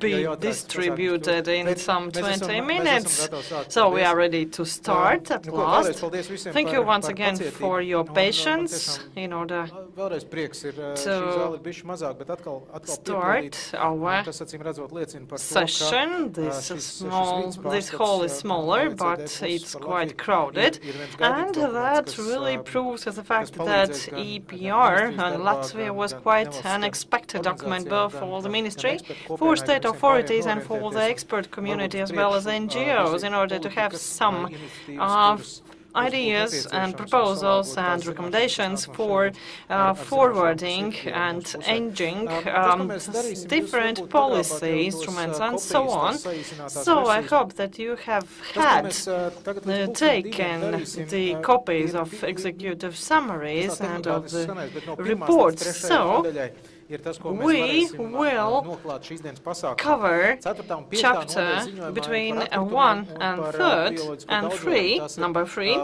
be distributed in some 20 minutes. So we are ready to start at last. Thank you once again for your patience in order to start our session. This small, this hall is smaller, but it's quite crowded. And that really proves the fact that EPR and Latvia was quite an expected document both for the ministry, for state authorities and for the expert community as well as NGOs in order to have some uh, ideas and proposals and recommendations for uh, forwarding and ending um, different policy instruments and so on. So I hope that you have had uh, taken the copies of executive summaries and of the reports. So we will cover chapter between 1 and 3 and 3, number 3,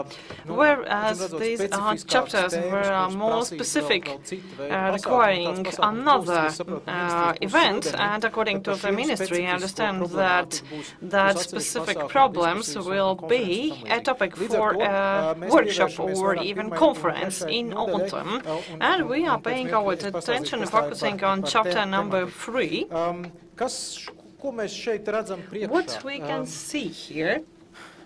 whereas uh, these uh, chapters were more specific, uh, requiring another uh, event, and according to the ministry, I understand that that specific problems will be a topic for a uh, workshop or even conference in autumn, and we are paying our attention and focusing on chapter number three. What we can see here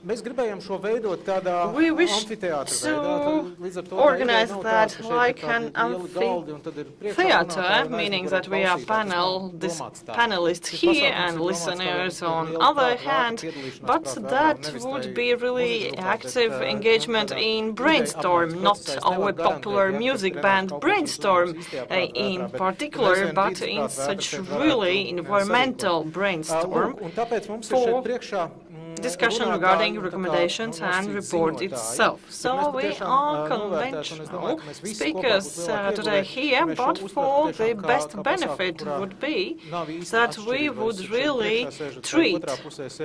Mēs gribējām šo veidot tādā we wish to organize that like an amphitheater, meaning that we are panel, this panelists here and listeners on other hand, but that would be really active engagement in brainstorm, not our popular music band brainstorm uh, in particular, but in such really environmental brainstorm. For discussion regarding recommendations and report itself. So we are conventional speakers uh, today here, but for the best benefit would be that we would really treat,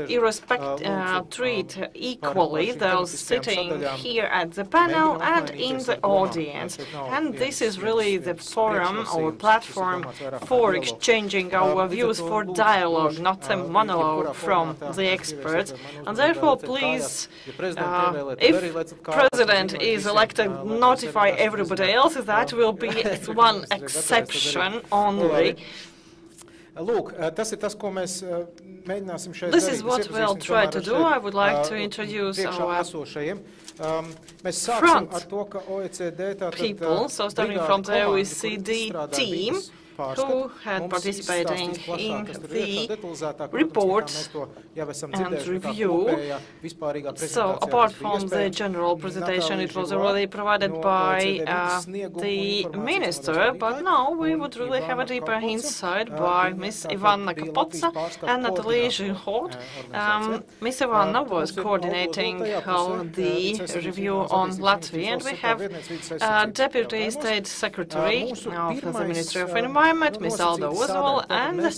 irrespect, uh, treat equally those sitting here at the panel and in the audience. And this is really the forum or platform for exchanging our views for dialogue, not a monologue from the experts. And therefore, please, uh, if President is elected, notify everybody else. That will be one exception only. This is what we'll try to do. I would like to introduce our front people, so starting from the OECD team who had participated in the report and review. So apart from the general presentation, it was already provided by uh, the minister, but now we would really have a deeper insight by Ms. Ivana Capozza and Natalie Girouard. Um, Ms. Ivana was coordinating uh, the review on Latvia, and we have uh, Deputy State Secretary of the Ministry of Environment Ms. Alda Ozola, and the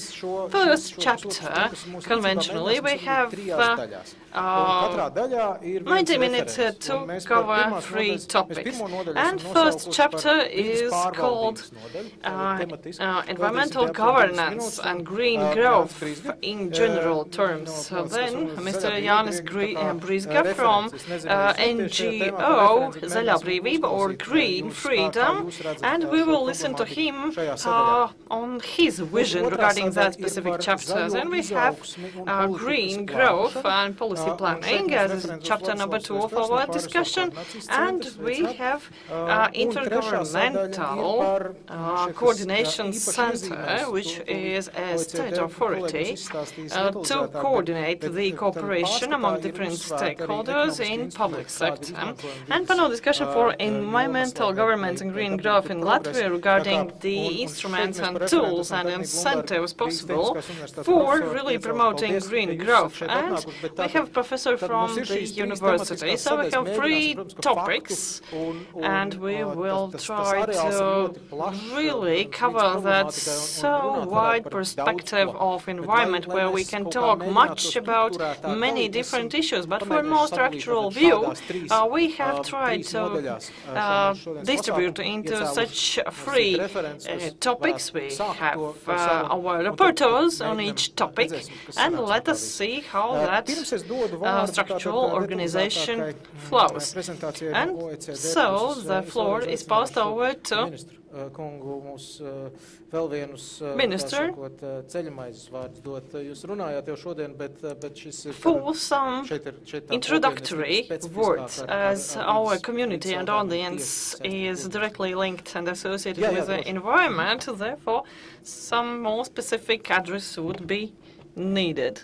first chapter, conventionally, we have uh, uh, 90 minutes uh, to cover three topics. And first chapter is called uh, uh, Environmental Governance and Green Growth in general terms. So then Mr. Jānis Brizga from NGO brīvība or Green Freedom, and we will listen to him on his vision regarding that specific chapter. Then we have Green Growth and Policy planning as chapter number two of our discussion, and we have uh, intergovernmental uh, coordination center, which is a state authority uh, to coordinate the cooperation among different stakeholders in public sector. And panel discussion for environmental governance and green growth in Latvia regarding the instruments and tools and incentives possible for really promoting green growth. And we have a professor from the university. So we have three topics, and we will try to really cover that so wide perspective of environment where we can talk much about many different issues. But for a more structural view, uh, we have tried to uh, distribute into such three uh, topics weeks we have uh, our reporters on each topic, and let us see how that uh, structural organization flows. And so the floor is passed over to Eh, kungu mums eh, vēl vienus, eh, Minister, sakot, ceļamaizes vārdus dot. Jūs runājāt jau šodien, bet, bet šis ir... For some šeit ir, šeit introductory words, as our community and audience is directly linked and associated yeah, with the environment, therefore some more specific address would be needed.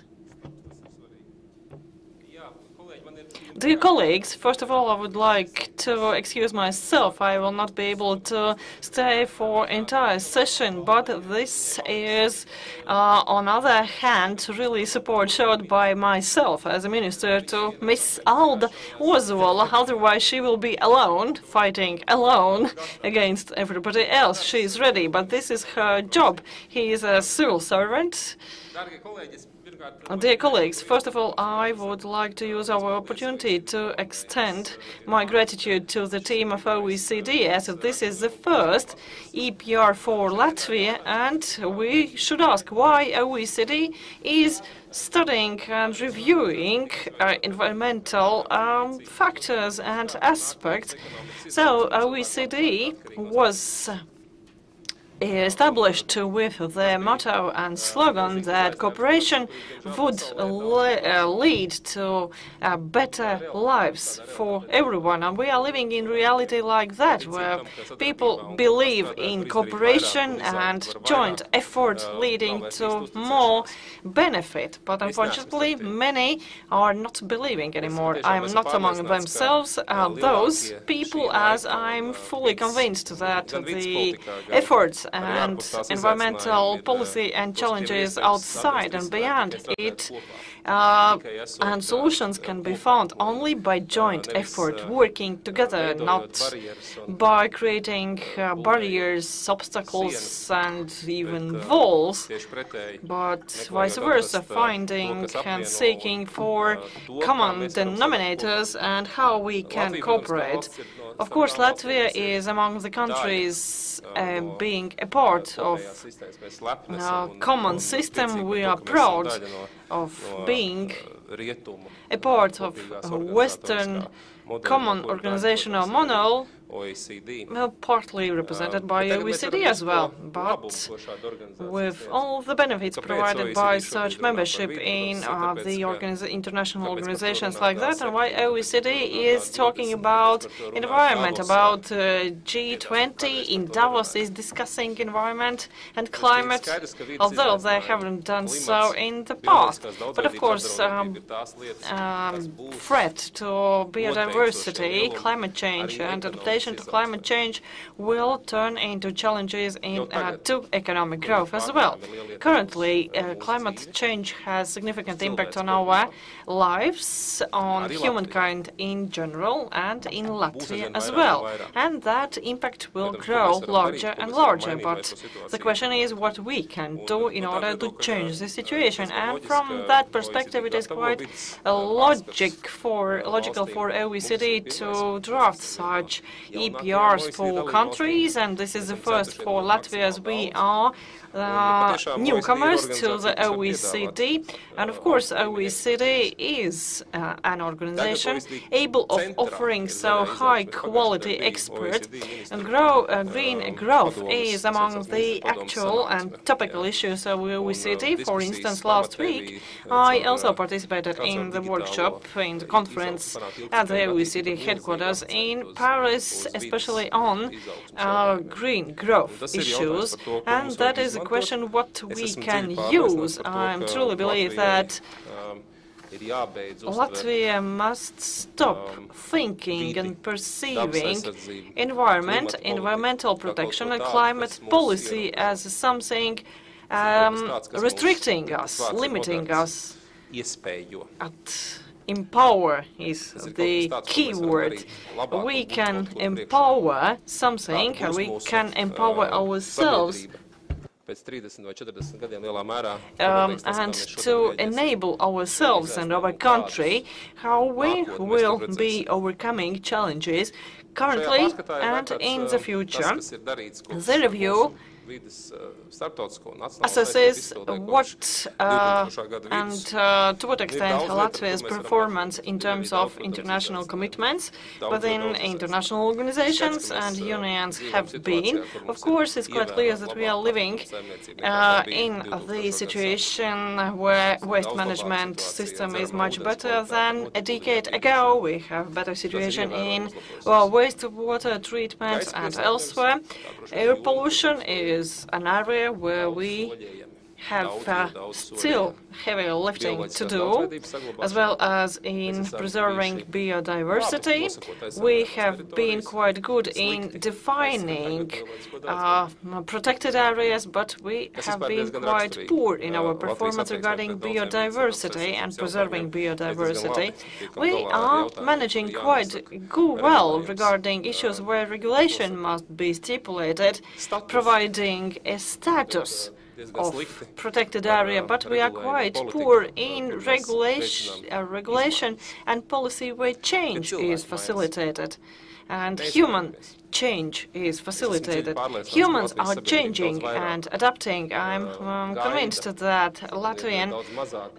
Dear colleagues, first of all, I would like to excuse myself. I will not be able to stay for entire session, but this is, uh, on other hand, really support showed by myself as a minister to Miss Alda Ozola. Otherwise, she will be alone, fighting alone against everybody else. She is ready, but this is her job. He is a civil servant. Dear colleagues, first of all, I would like to use our opportunity to extend my gratitude to the team of OECD, as this is the first EPR for Latvia, and we should ask why OECD is studying and reviewing uh, environmental um, factors and aspects. So OECD was established with the motto and slogan that cooperation would le uh, lead to uh, better lives for everyone. And we are living in reality like that, where people believe in cooperation and joint effort leading to more benefit. But unfortunately, many are not believing anymore. I'm not among themselves, uh, those people, as I'm fully convinced that the efforts and environmental policy and challenges outside and beyond it uh, and solutions can be found only by joint effort, working together, not by creating uh, barriers, obstacles, and even walls, but vice versa, finding and seeking for common denominators and how we can cooperate. Of course, Latvia is among the countries uh, being a part of a common system. We are proud of being a part of a Western common organizational model OECD. Well, partly represented by OECD as well, but with all the benefits provided by such membership in uh, the organiz international organizations like that, and why OECD is talking about environment, about uh, G20 in Davos is discussing environment and climate, although they haven't done so in the past. But of course, um, um, threat to biodiversity, climate change and adaptation adaptation to climate change will turn into challenges in, uh, to economic growth as well. Currently, uh, climate change has significant impact on our lives, on humankind in general, and in Latvia as well. And that impact will grow larger and larger. But the question is what we can do in order to change the situation. And from that perspective, it is quite logic for, logical for OECD to draft such EPRs for countries, and this is the first for Latvia as we are uh, newcomers to the OECD. And of course, OECD is uh, an organization able of offering so high quality expert and grow, uh, green growth is among the actual and topical issues of OECD. For instance, last week, I also participated in the workshop, in the conference at the OECD headquarters in Paris, especially on uh, green growth issues. And that is question what we can use. I truly believe that Latvia must stop thinking and perceiving environment, environmental protection and climate policy as something um, restricting us, limiting us. At empower is the key word. We can empower something, we can empower ourselves um, and to enable ourselves and our country how we will be overcoming challenges currently and in the future. The review assesses what uh, and uh, to what extent Latvia's performance in terms of international commitments within international organizations and unions have been. Of course, it's quite clear that we are living uh, in the situation where waste management system is much better than a decade ago. We have better situation in well, wastewater treatment and elsewhere. Air pollution is an area where we have uh, still heavy lifting to do, as well as in preserving biodiversity. We have been quite good in defining uh, protected areas, but we have been quite poor in our performance regarding biodiversity and preserving biodiversity. We are managing quite well regarding issues where regulation must be stipulated, providing a status of protected area, but we are quite poor in regulation, uh, regulation and policy where change is facilitated. And human change is facilitated. Humans are changing and adapting. I'm um, convinced that Latvian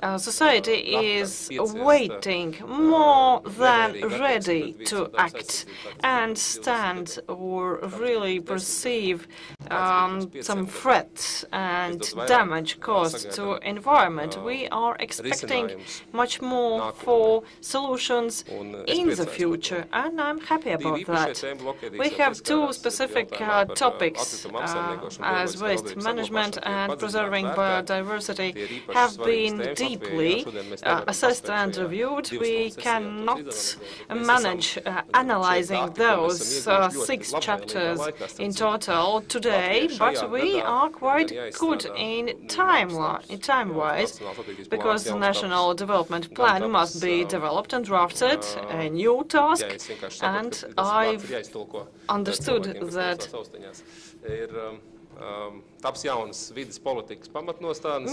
uh, society is waiting more than ready to act and stand or really perceive um, some threats and damage caused to environment. We are expecting much more for solutions in the future, and I'm happy about that. We have two specific uh, topics uh, as waste management and preserving biodiversity have been deeply uh, assessed and reviewed. We cannot manage uh, analyzing those uh, six chapters in total today, but we are quite good in time-wise, because the national development plan must be developed and drafted, a new task, and I've understood that. um, um,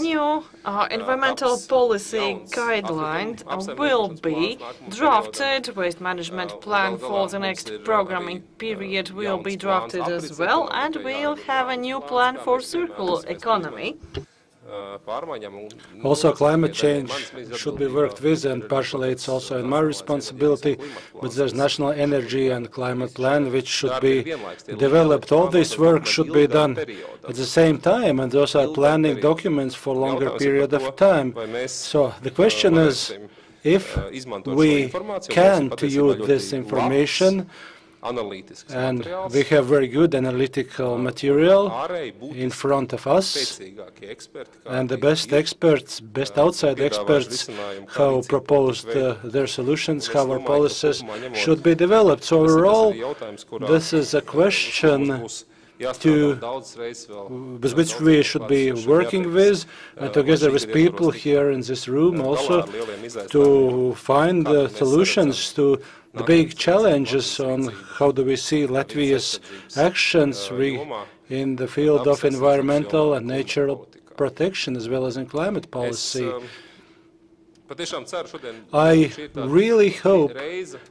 New uh, environmental policy guidelines will be drafted. Waste management plan for the next programming period will be drafted as well, and we'll have a new plan for circular economy. Also, climate change should be worked with, and partially it's also in my responsibility, but there's national energy and climate plan which should be developed. All this work should be done at the same time, and those are planning documents for longer period of time. So the question is, if we can to use this information, and we have very good analytical material in front of us, and the best experts, best outside experts, have proposed uh, their solutions, how our policies should be developed. So overall, this is a question to, with which we should be working with, and together with people here in this room also, to find uh, solutions to the big challenge is on how do we see Latvia's actions in the field of environmental and natural protection as well as in climate policy. I really hope,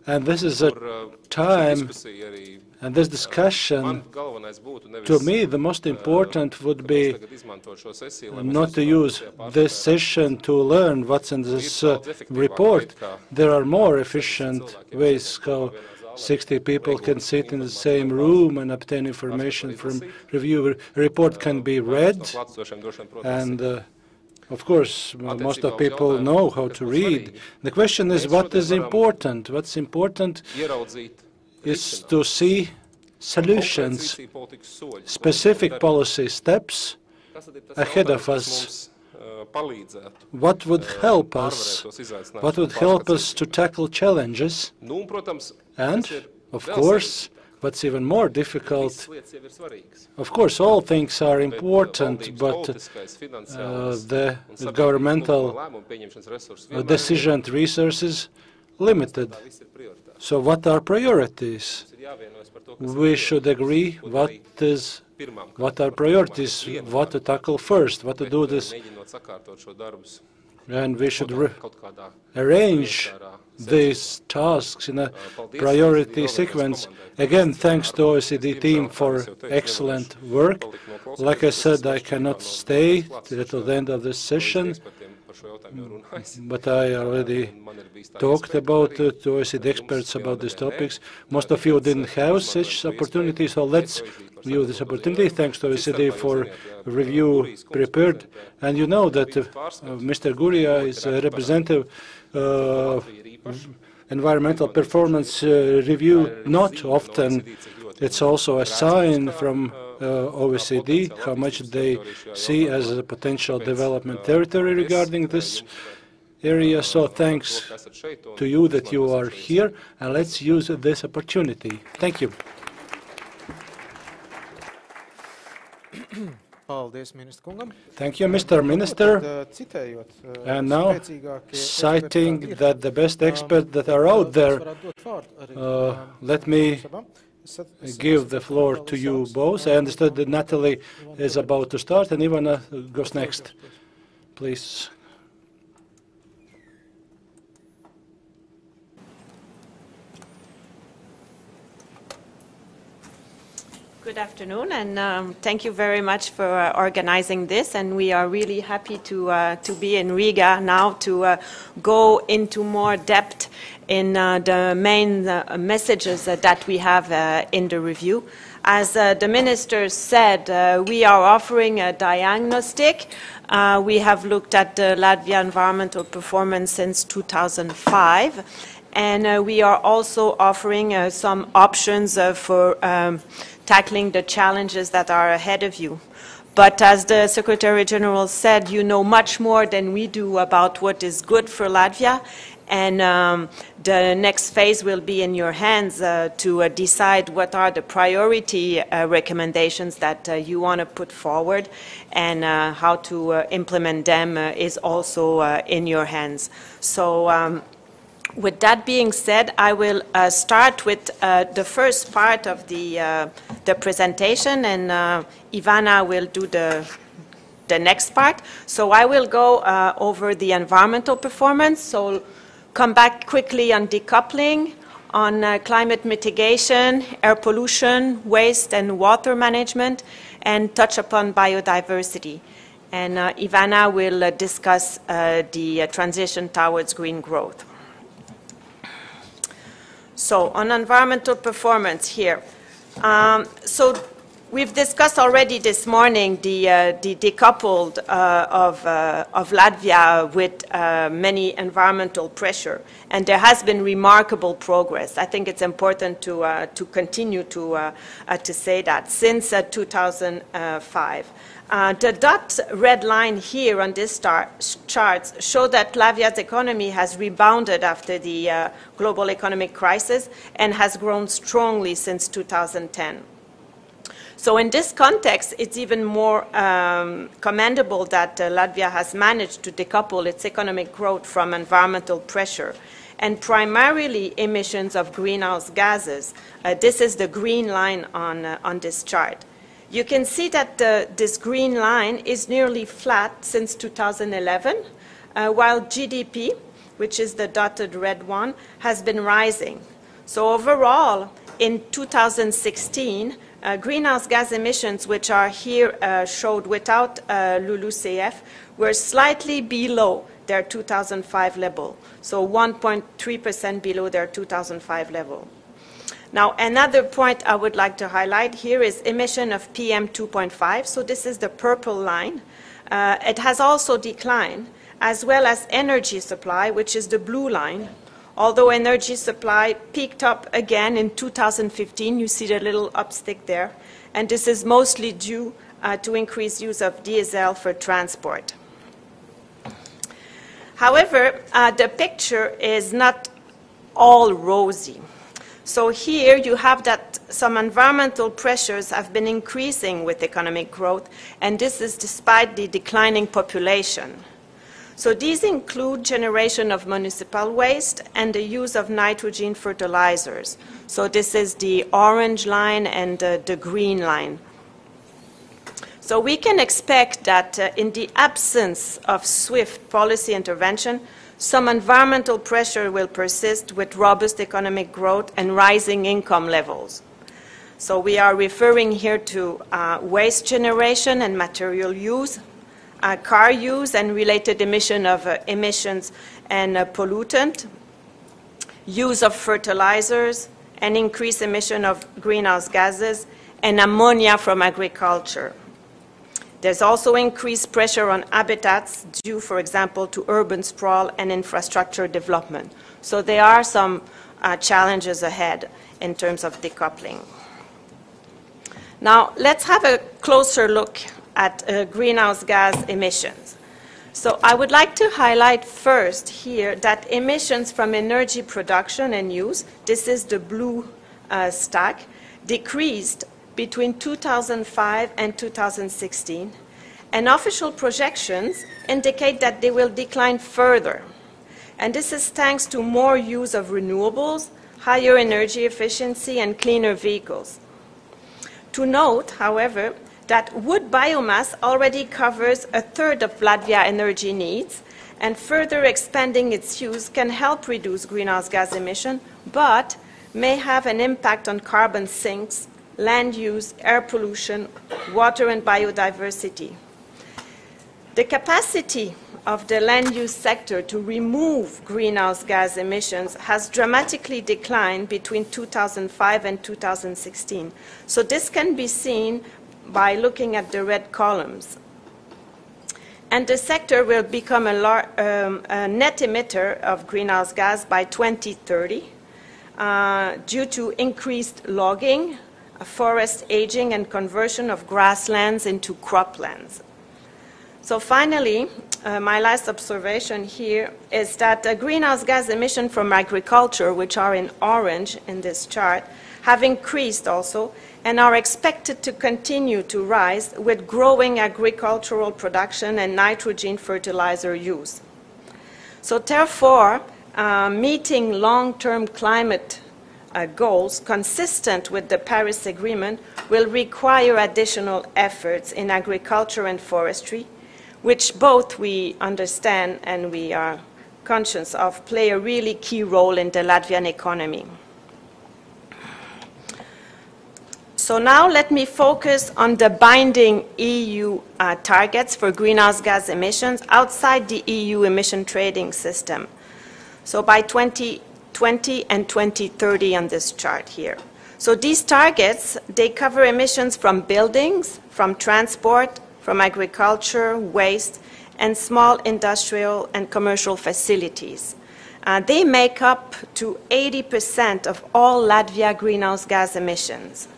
and this is a time and this discussion, to me, the most important would be not to use this session to learn what's in this uh, report. There are more efficient ways how 60 people can sit in the same room and obtain information from review. Report can be read, and uh, of course, most of people know how to read. The question is what is important? What's important is to see solutions, specific policy steps ahead of us. What would help us? What would help us to tackle challenges? And, of course, what's even more difficult, of course, all things are important, but uh, the governmental decision resources limited. So what are priorities? We should agree what is what are priorities, what to tackle first, what to do this. and we should arrange these tasks in a priority sequence. Again, thanks to OECD team for excellent work. Like I said, I cannot stay till the end of this session, but I already talked about uh, to OECD experts about these topics. Most of you didn't have such opportunities, so let's use this opportunity. Thanks to OECD for review prepared. And you know that uh, Mr. Gurría is a representative uh, Mm-hmm. environmental performance uh, review not often. It's also a sign from uh, uh OECD how much they see as a potential development territory regarding this area. So thanks to you that you are here, and let's use this opportunity. Thank you. Thank you, Mr. Minister. And now, citing that the best experts that are out there, uh, uh, let me give the floor to you both. I understood that Natalie is about to start, and Ivana goes next. Please. Good afternoon, and um, thank you very much for uh, organizing this. And we are really happy to uh, to be in Riga now to uh, go into more depth in uh, the main uh, messages that we have uh, in the review. As the minister said, we are offering a diagnostic. we have looked at the Latvia environmental performance since 2005 and uh, we are also offering uh, some options uh, for um, tackling the challenges that are ahead of you. But as the Secretary General said, you know much more than we do about what is good for Latvia, and um, the next phase will be in your hands uh, to uh, decide what are the priority uh, recommendations that you want to put forward and how to implement them is also in your hands. So um, with that being said, I will uh, start with uh, the first part of the, uh, the presentation, and uh, Ivana will do the, the next part. So I will go uh, over the environmental performance, so come back quickly on decoupling, on uh, climate mitigation, air pollution, waste and water management, and touch upon biodiversity. And Ivana will discuss the transition towards green growth. So on environmental performance here. Um, so we've discussed already this morning the, uh, the decoupled uh, of, uh, of Latvia with uh, many environmental pressure. And there has been remarkable progress. I think it's important to, uh, to continue to, uh, to say that since 2005. Uh, the dot red line here on this chart show that Latvia's economy has rebounded after the uh, global economic crisis and has grown strongly since 2010. So in this context, it's even more um, commendable that uh, Latvia has managed to decouple its economic growth from environmental pressure and primarily emissions of greenhouse gases. Uh, this is the green line on, uh, on this chart. You can see that the, this green line is nearly flat since 2011, uh, while GDP, which is the dotted red one, has been rising. So overall, in 2016, uh, greenhouse gas emissions, which are here uh, showed without uh, LULUCF, were slightly below their 2005 level, so 1.3% below their 2005 level. Now, another point I would like to highlight here is emission of PM2.5. So this is the purple line. Uh, it has also declined, as well as energy supply, which is the blue line. Although energy supply peaked up again in 2015, you see the little upstick there. And this is mostly due uh, to increased use of diesel for transport. However, uh, the picture is not all rosy. So here you have that some environmental pressures have been increasing with economic growth, and this is despite the declining population. So these include generation of municipal waste and the use of nitrogen fertilizers. So this is the orange line and uh, the green line. So we can expect that uh, in the absence of swift policy intervention, some environmental pressure will persist with robust economic growth and rising income levels. So we are referring here to uh, waste generation and material use, uh, car use and related emission of uh, emissions and uh, pollutant, use of fertilizers, and increased emission of greenhouse gases, and ammonia from agriculture. There's also increased pressure on habitats due, for example, to urban sprawl and infrastructure development. So there are some uh, challenges ahead in terms of decoupling. Now, let's have a closer look at uh, greenhouse gas emissions. So I would like to highlight first here that emissions from energy production and use, this is the blue uh, stack, decreased between 2005 and 2016, and official projections indicate that they will decline further. And this is thanks to more use of renewables, higher energy efficiency, and cleaner vehicles. To note, however, that wood biomass already covers a third of Latvia energy needs, and further expanding its use can help reduce greenhouse gas emission, but may have an impact on carbon sinks, land use, air pollution, water and biodiversity. The capacity of the land use sector to remove greenhouse gas emissions has dramatically declined between 2005 and 2016. So this can be seen by looking at the red columns. And the sector will become a, um, a net emitter of greenhouse gas by 2030 uh, due to increased logging, forest aging, and conversion of grasslands into croplands. So finally, uh, my last observation here is that greenhouse gas emission from agriculture, which are in orange in this chart, have increased also and are expected to continue to rise with growing agricultural production and nitrogen fertilizer use. So therefore, uh, meeting long-term climate uh, goals consistent with the Paris Agreement will require additional efforts in agriculture and forestry, which both we understand and we are conscious of play a really key role in the Latvian economy. So now let me focus on the binding EU uh, targets for greenhouse gas emissions outside the EU emission trading system. So by 2020 and 2030 on this chart here. So these targets, they cover emissions from buildings, from transport, from agriculture, waste, and small industrial and commercial facilities. Uh, they make up to 80% of all Latvia greenhouse gas emissions.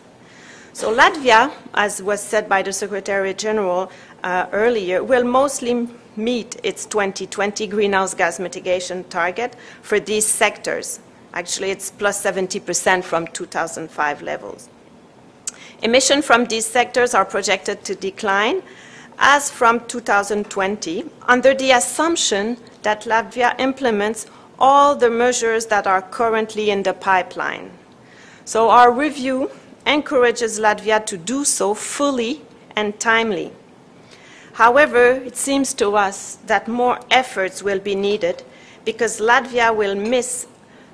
So Latvia, as was said by the Secretary General uh, earlier, will mostly meet its 2020 greenhouse gas mitigation target for these sectors. Actually, it's plus 70% from 2005 levels. Emissions from these sectors are projected to decline as from 2020 under the assumption that Latvia implements all the measures that are currently in the pipeline. So our review encourages Latvia to do so fully and timely. However, it seems to us that more efforts will be needed because Latvia will miss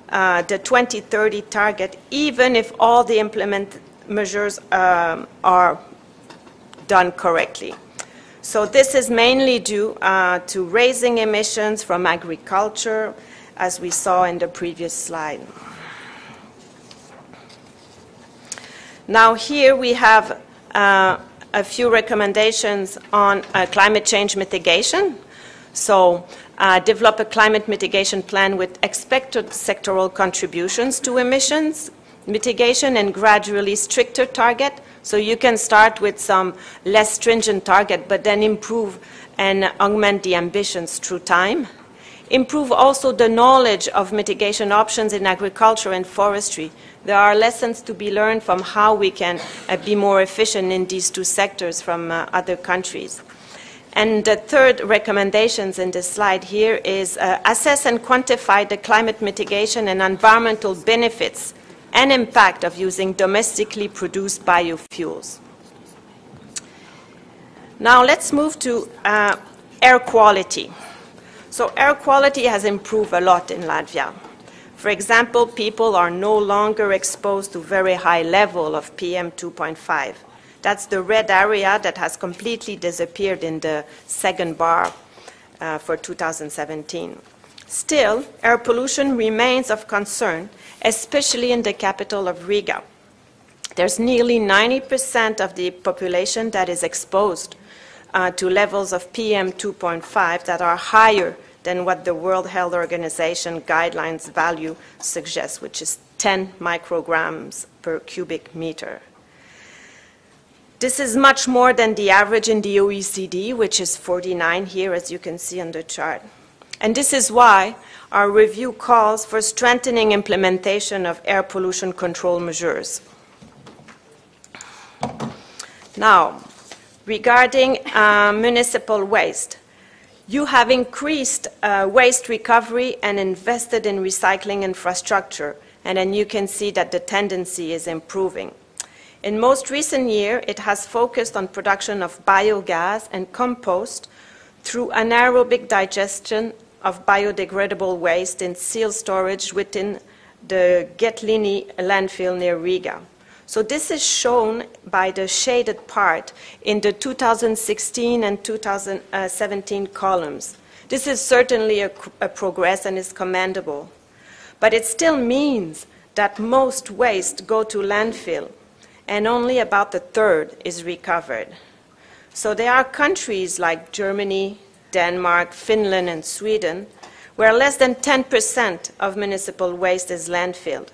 uh, the 2030 target even if all the implement measures um, are done correctly. So this is mainly due uh, to raising emissions from agriculture, as we saw in the previous slide. Now here we have uh, a few recommendations on uh, climate change mitigation. So uh, develop a climate mitigation plan with expected sectoral contributions to emissions mitigation and gradually stricter target. So you can start with some less stringent target, but then improve and augment the ambitions through time. Improve also the knowledge of mitigation options in agriculture and forestry. There are lessons to be learned from how we can uh, be more efficient in these two sectors from uh, other countries. And the third recommendations in this slide here is uh, assess and quantify the climate mitigation and environmental benefits and impact of using domestically produced biofuels. Now let's move to uh, air quality. So air quality has improved a lot in Latvia. For example, people are no longer exposed to very high level of PM 2.5. That's the red area that has completely disappeared in the second bar uh, for 2017. Still, air pollution remains of concern, especially in the capital of Riga. There's nearly 90% of the population that is exposed uh, to levels of PM 2.5 that are higher than what the World Health Organization guidelines value suggests, which is 10 micrograms per cubic meter. This is much more than the average in the OECD, which is 49 here, as you can see on the chart. And this is why our review calls for strengthening implementation of air pollution control measures. Now, regarding uh, municipal waste, you have increased uh, waste recovery and invested in recycling infrastructure, and then you can see that the tendency is improving. In most recent year, it has focused on production of biogas and compost through anaerobic digestion of biodegradable waste in seal storage within the Getliņi landfill near Riga. So this is shown by the shaded part in the 2016 and 2017 columns. This is certainly a, a progress and is commendable. But it still means that most waste go to landfill and only about a third is recovered. So there are countries like Germany, Denmark, Finland, and Sweden where less than 10% of municipal waste is landfilled.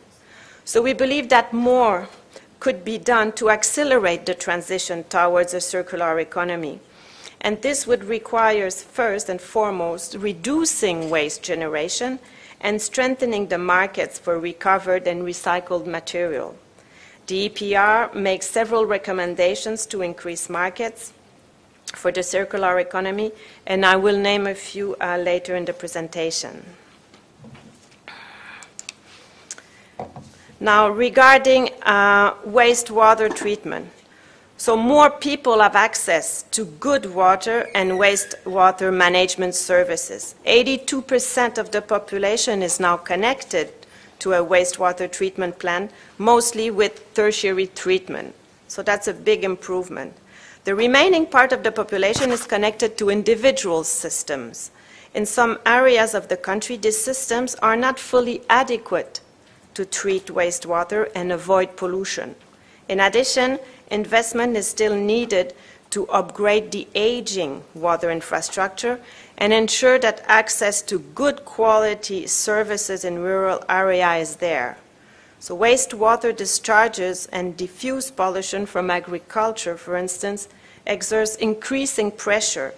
So we believe that more could be done to accelerate the transition towards a circular economy. And this would require, first and foremost, reducing waste generation and strengthening the markets for recovered and recycled material. The EPR makes several recommendations to increase markets for the circular economy, and I will name a few uh, later in the presentation. Now, regarding uh, wastewater treatment, so more people have access to good water and wastewater management services. 82% of the population is now connected to a wastewater treatment plant, mostly with tertiary treatment. So that's a big improvement. The remaining part of the population is connected to individual systems. In some areas of the country, these systems are not fully adequate to treat wastewater and avoid pollution. In addition, investment is still needed to upgrade the aging water infrastructure and ensure that access to good quality services in rural areas is there. So wastewater discharges and diffuse pollution from agriculture, for instance, exerts increasing pressure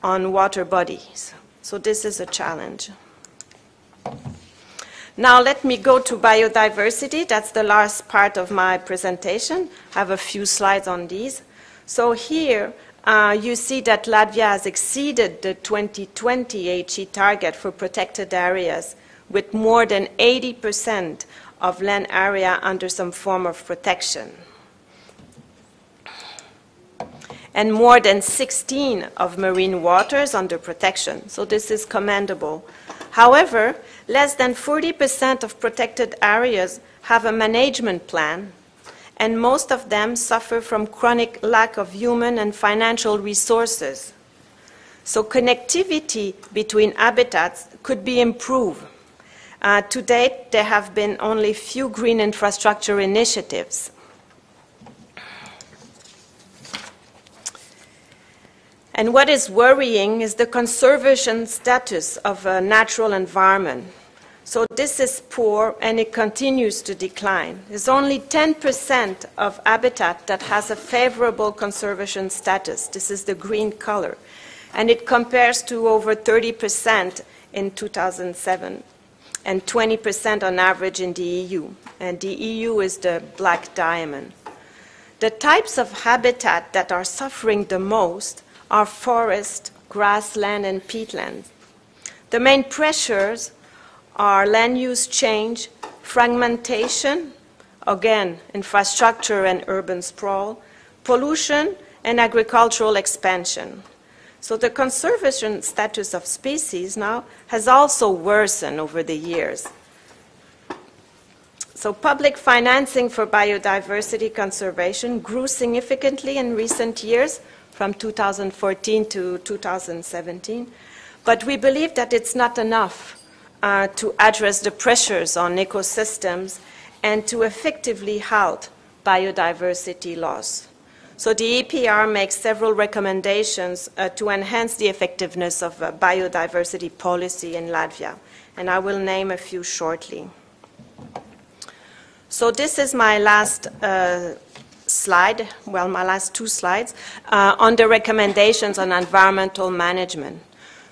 on water bodies. So this is a challenge. Now let me go to biodiversity. That's the last part of my presentation. I have a few slides on these. So here uh, you see that Latvia has exceeded the 2020 Aichi target for protected areas with more than 80% of land area under some form of protection. And more than 16 of marine waters under protection. So this is commendable. However, less than 40% of protected areas have a management plan, and most of them suffer from chronic lack of human and financial resources. So connectivity between habitats could be improved. Uh, to date, there have been only few green infrastructure initiatives. And what is worrying is the conservation status of a natural environment. So this is poor and it continues to decline. There's only 10% of habitat that has a favorable conservation status. This is the green color. And it compares to over 30% in 2007 and 20% on average in the EU. And the EU is the black diamond. The types of habitat that are suffering the most are forest, grassland, and peatland. The main pressures are land use change, fragmentation, again, infrastructure and urban sprawl, pollution, and agricultural expansion. So the conservation status of species now has also worsened over the years. So public financing for biodiversity conservation grew significantly in recent years from 2014 to 2017, but we believe that it's not enough uh, to address the pressures on ecosystems and to effectively halt biodiversity loss. So the EPR makes several recommendations uh, to enhance the effectiveness of uh, biodiversity policy in Latvia, and I will name a few shortly. So this is my last uh, slide, well, my last two slides, uh, on the recommendations on environmental management.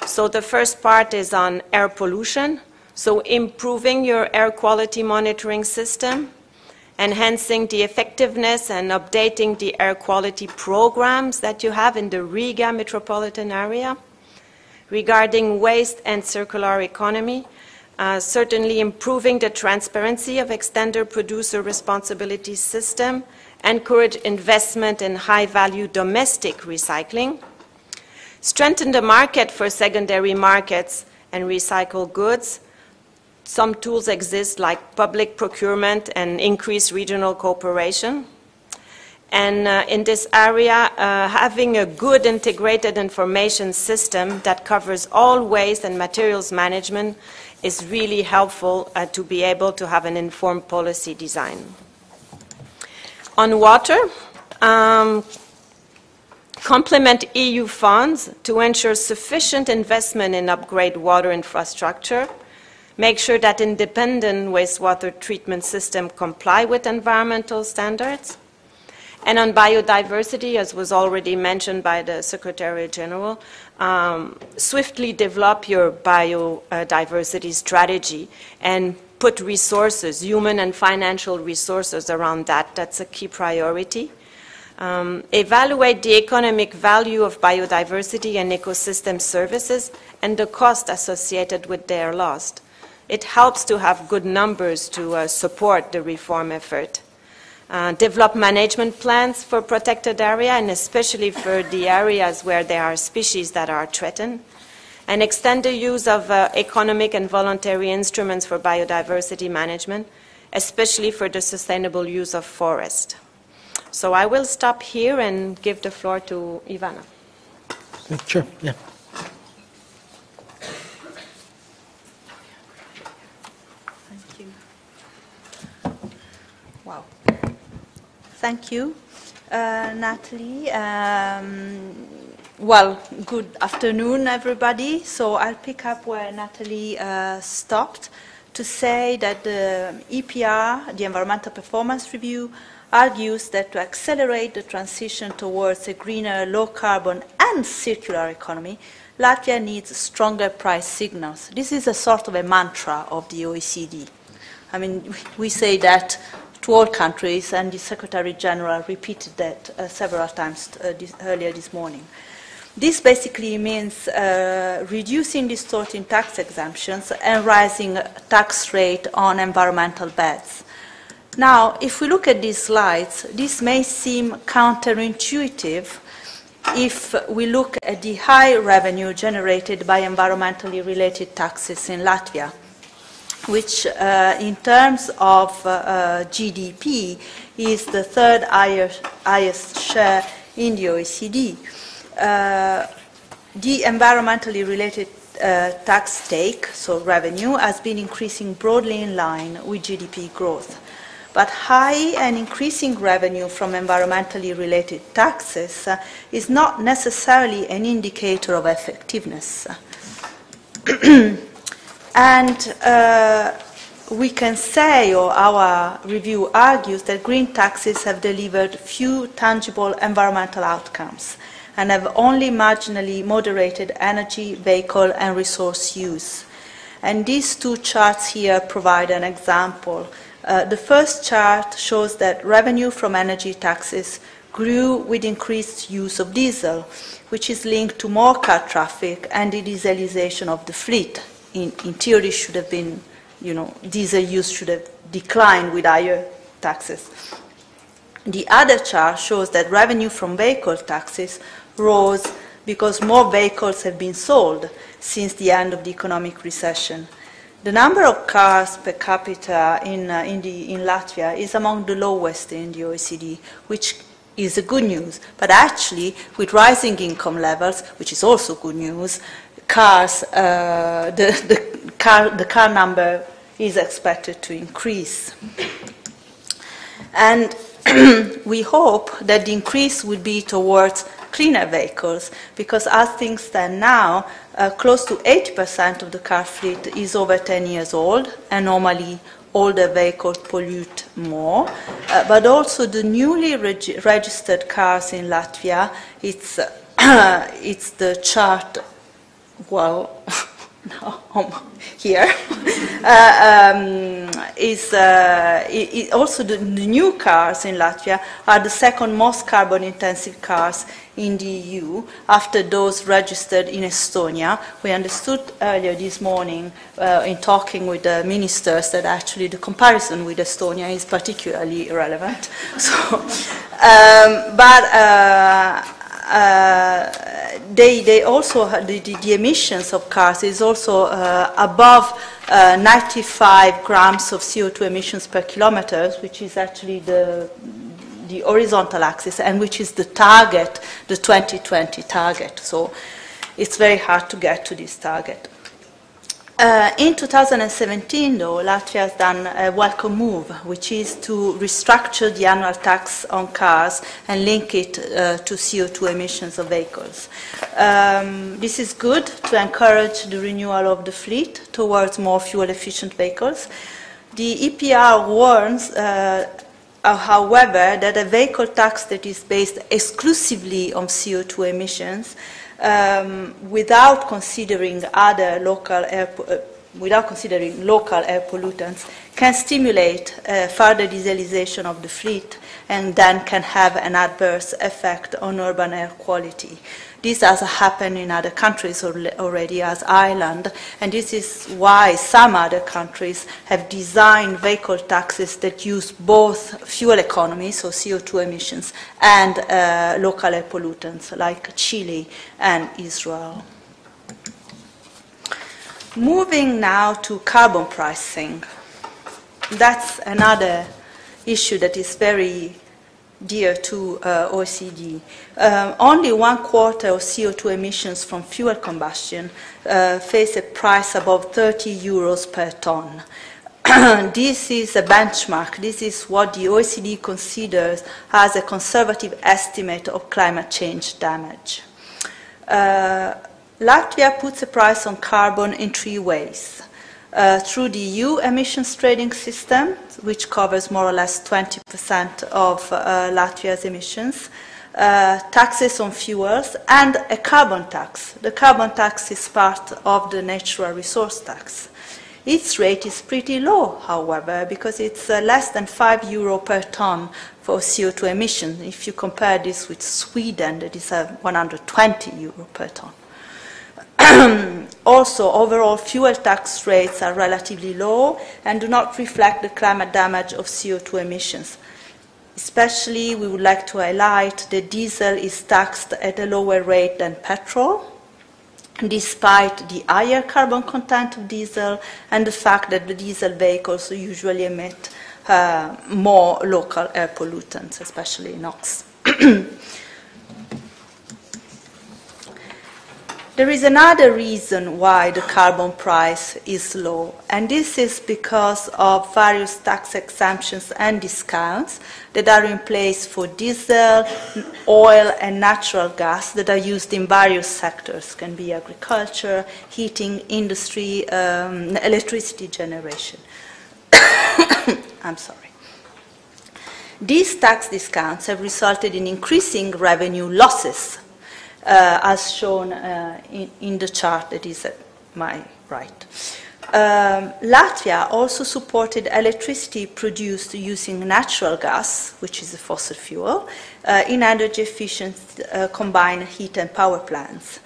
So the first part is on air pollution, so improving your air quality monitoring system, enhancing the effectiveness and updating the air quality programs that you have in the Riga metropolitan area. Regarding waste and circular economy, uh, certainly improving the transparency of extended producer responsibility system, encourage investment in high-value domestic recycling, strengthen the market for secondary markets and recycled goods, some tools exist like public procurement and increased regional cooperation. And uh, in this area, uh, having a good integrated information system that covers all waste and materials management is really helpful uh, to be able to have an informed policy design. On water, um, complement EU funds to ensure sufficient investment in upgrade water infrastructure make sure that independent wastewater treatment systems comply with environmental standards. And on biodiversity, as was already mentioned by the Secretary General, um, swiftly develop your biodiversity strategy and put resources, human and financial resources around that. That's a key priority. Um, evaluate the economic value of biodiversity and ecosystem services and the cost associated with their loss it helps to have good numbers to uh, support the reform effort. Uh, develop management plans for protected area and especially for the areas where there are species that are threatened and extend the use of uh, economic and voluntary instruments for biodiversity management, especially for the sustainable use of forest. So I will stop here and give the floor to Ivana. Sure, yeah. Thank you, Wow. Thank uh, Nathalie. Um, well, good afternoon, everybody. So I'll pick up where Nathalie uh, stopped to say that the EPR, the Environmental Performance Review, argues that to accelerate the transition towards a greener, low-carbon and circular economy, Latvia needs stronger price signals. This is a sort of a mantra of the OECD. I mean, we say that to all countries, and the Secretary General repeated that uh, several times uh, this, earlier this morning. This basically means uh, reducing distorting tax exemptions and rising tax rate on environmental bads. Now, if we look at these slides, this may seem counterintuitive if we look at the high revenue generated by environmentally related taxes in Latvia which uh, in terms of uh, uh GDP is the third highest, highest, share in the OECD. Uh, the environmentally related uh, tax take, so revenue, has been increasing broadly in line with GDP growth. But high and increasing revenue from environmentally related taxes uh, is not necessarily an indicator of effectiveness. And uh, we can say, or our review argues, that green taxes have delivered few tangible environmental outcomes and have only marginally moderated energy, vehicle, and resource use. And these two charts here provide an example. Uh, the first chart shows that revenue from energy taxes grew with increased use of diesel, which is linked to more car traffic and the dieselization of the fleet in, in theory should have been, you know, diesel use should have declined with higher taxes. The other chart shows that revenue from vehicle taxes rose because more vehicles have been sold since the end of the economic recession. The number of cars per capita in, uh, in, the, in Latvia is among the lowest in the OECD, which is a good news. But actually, with rising income levels, which is also good news, cars, uh, the, the, car, the car number is expected to increase. And we hope that the increase will be towards cleaner vehicles because as things stand now, uh, close to 80% of the car fleet is over 10 years old and normally older vehicles pollute more. Uh, but also the newly reg registered cars in Latvia, it's, it's the chart, well, here, uh, um, is uh, it, it also the, the, new cars in Latvia are the second most carbon intensive cars in the EU after those registered in Estonia. We understood earlier this morning uh, in talking with the ministers that actually the comparison with Estonia is particularly relevant. So, um, but uh, they, they also, the, the, emissions of cars is also uh, above uh, 95 grams of CO2 emissions per kilometer, which is actually the, the horizontal axis and which is the target, the 2020 target. So it's very hard to get to this target. Uh, in 2017, though, Latvia has done a welcome move, which is to restructure the annual tax on cars and link it uh, to CO2 emissions of vehicles. Um, this is good to encourage the renewal of the fleet towards more fuel-efficient vehicles. The EPR warns uh, uh, however, that a vehicle tax that is based exclusively on CO2 emissions um, without considering other local air, uh, without considering local air pollutants, can stimulate uh, further dieselization of the fleet and then can have an adverse effect on urban air quality. This has happened in other countries already, as Ireland, and this is why some other countries have designed vehicle taxes that use both fuel economy, so CO2 emissions, and uh, local air pollutants, like Chile and Israel. Moving now to carbon pricing. That's another issue that is very dear to uh, OECD. Um, only one quarter of CO2 emissions from fuel combustion uh, face a price above 30 euros per ton. this is a benchmark. This is what the OECD considers as a conservative estimate of climate change damage. Uh, Latvia puts a price on carbon in three ways. Uh, through the EU emissions trading system, which covers more or less 20% of uh, Latvia's emissions, uh, taxes on fuels, and a carbon tax. The carbon tax is part of the natural resource tax. Its rate is pretty low, however, because it's uh, less than 5 euro per ton for CO2 emissions. If you compare this with Sweden, that is uh, 120 euro per ton. also, overall fuel tax rates are relatively low and do not reflect the climate damage of CO2 emissions. Especially, we would like to highlight that diesel is taxed at a lower rate than petrol, despite the higher carbon content of diesel and the fact that the diesel vehicles usually emit uh, more local air pollutants, especially NOx. There is another reason why the carbon price is low, and this is because of various tax exemptions and discounts that are in place for diesel, oil, and natural gas that are used in various sectors. can be agriculture, heating, industry, um, electricity generation. I'm sorry. These tax discounts have resulted in increasing revenue losses as shown uh, in, in, the chart that is at my right. Um, Latvia also supported electricity produced using natural gas, which is a fossil fuel, uh, in energy efficient uh, combined heat and power plants.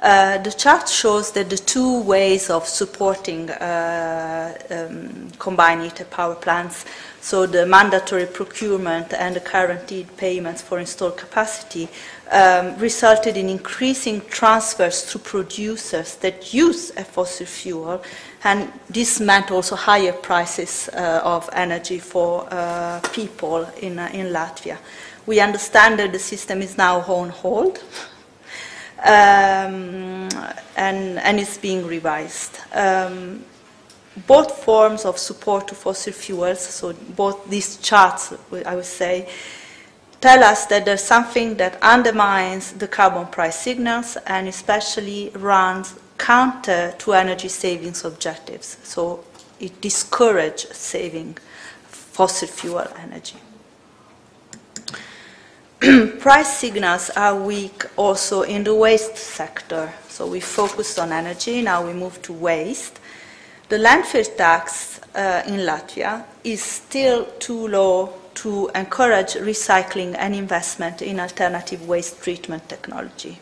Uh, the chart shows that the two ways of supporting uh, um, combined heat and power plants, so the mandatory procurement and the guaranteed payments for installed capacity, um, resulted in increasing transfers to producers that use a fossil fuel, and this meant also higher prices uh, of energy for uh, people in, uh, in Latvia. We understand that the system is now on hold um, and, and is being revised. Um, both forms of support to fossil fuels, so both these charts, I would say, tell us that there's something that undermines the carbon price signals and especially runs counter to energy savings objectives. So it discourages saving fossil fuel energy. price signals are weak also in the waste sector. So we focused on energy, now we move to waste. The landfill tax uh, in Latvia is still too low to encourage recycling and investment in alternative waste treatment technology.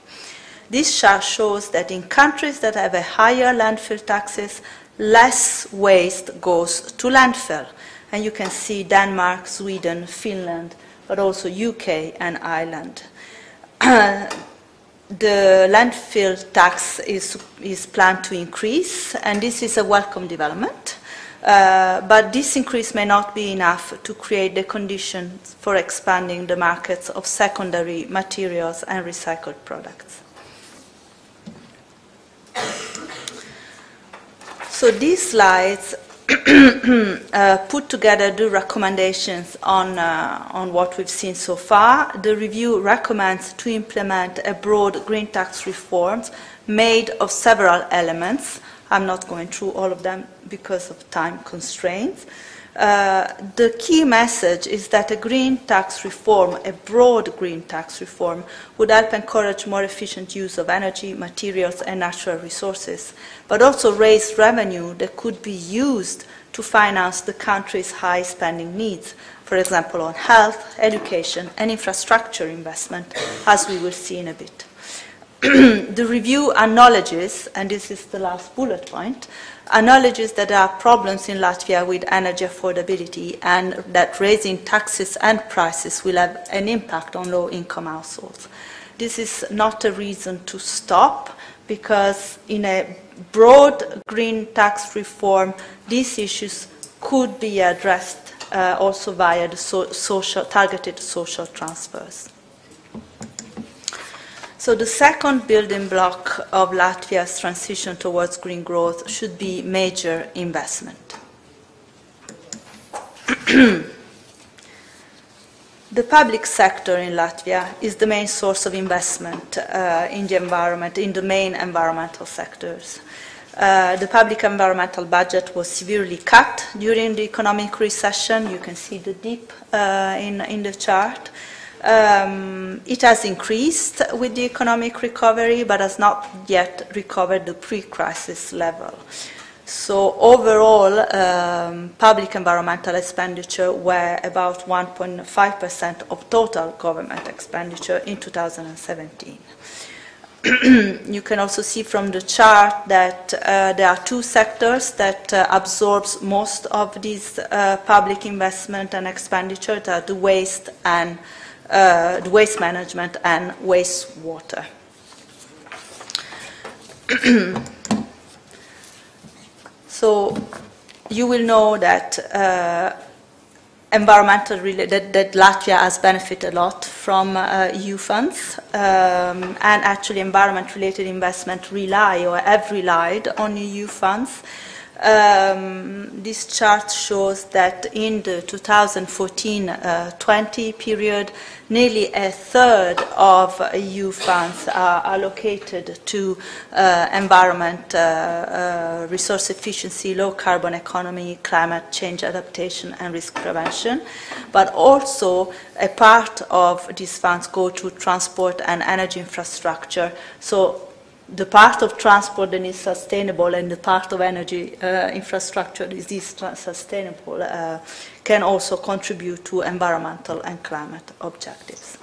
This chart shows that in countries that have a higher landfill taxes, less waste goes to landfill. And you can see Denmark, Sweden, Finland, but also UK and Ireland. the landfill tax is, is planned to increase, and this is a welcome development. Uh, but this increase may not be enough to create the conditions for expanding the markets of secondary materials and recycled products. So these slides uh, put together the recommendations on, uh, on what we've seen so far. The review recommends to implement a broad green tax reform made of several elements. I'm not going through all of them because of time constraints. Uh, the key message is that a green tax reform, a broad green tax reform, would help encourage more efficient use of energy, materials, and natural resources, but also raise revenue that could be used to finance the country's high spending needs, for example, on health, education, and infrastructure investment, as we will see in a bit. the review acknowledges, and this is the last bullet point, acknowledges that there are problems in Latvia with energy affordability and that raising taxes and prices will have an impact on low-income households. This is not a reason to stop because in a broad green tax reform, these issues could be addressed uh, also via the so social, targeted social transfers. So the second building block of Latvia's transition towards green growth should be major investment. the public sector in Latvia is the main source of investment uh, in the environment, in the main environmental sectors. Uh, the public environmental budget was severely cut during the economic recession. You can see the dip uh, in, in the chart. Um, it has increased with the economic recovery, but has not yet recovered the pre-crisis level. So overall, um, public environmental expenditure were about 1.5% of total government expenditure in 2017. you can also see from the chart that uh, there are two sectors that uh, absorbs most of this uh, public investment and expenditure, are the waste and uh, waste management and wastewater. so you will know that uh, environmental that, that, Latvia has benefited a lot from uh, EU funds um, and actually environment related investment rely or have relied on EU funds um, this chart shows that in the 2014-20 uh, period, nearly a third of EU funds are allocated to uh, environment, uh, uh, resource efficiency, low carbon economy, climate change adaptation, and risk prevention. But also, a part of these funds go to transport and energy infrastructure. So the part of transport that is sustainable and the part of energy uh, infrastructure that is sustainable uh, can also contribute to environmental and climate objectives.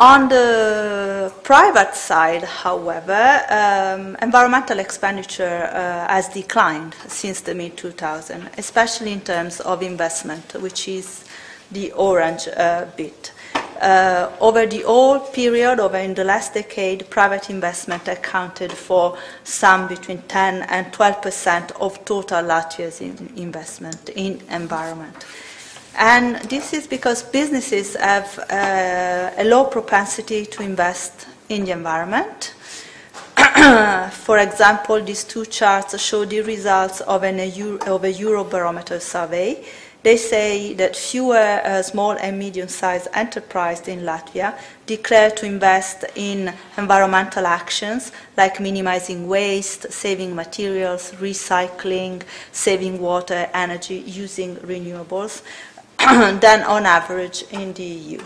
On the private side, however, um, environmental expenditure uh, has declined since the mid-2000s, especially in terms of investment, which is the orange uh, bit. Uh, over the whole period, over in the last decade, private investment accounted for some between 10 and 12 percent of total Latvia's in investment in environment. And this is because businesses have uh, a low propensity to invest in the environment. For example, these two charts show the results of, an, of a Eurobarometer survey. They say that fewer uh, small and medium-sized enterprises in Latvia declare to invest in environmental actions like minimizing waste, saving materials, recycling, saving water, energy, using renewables, than on average in the EU.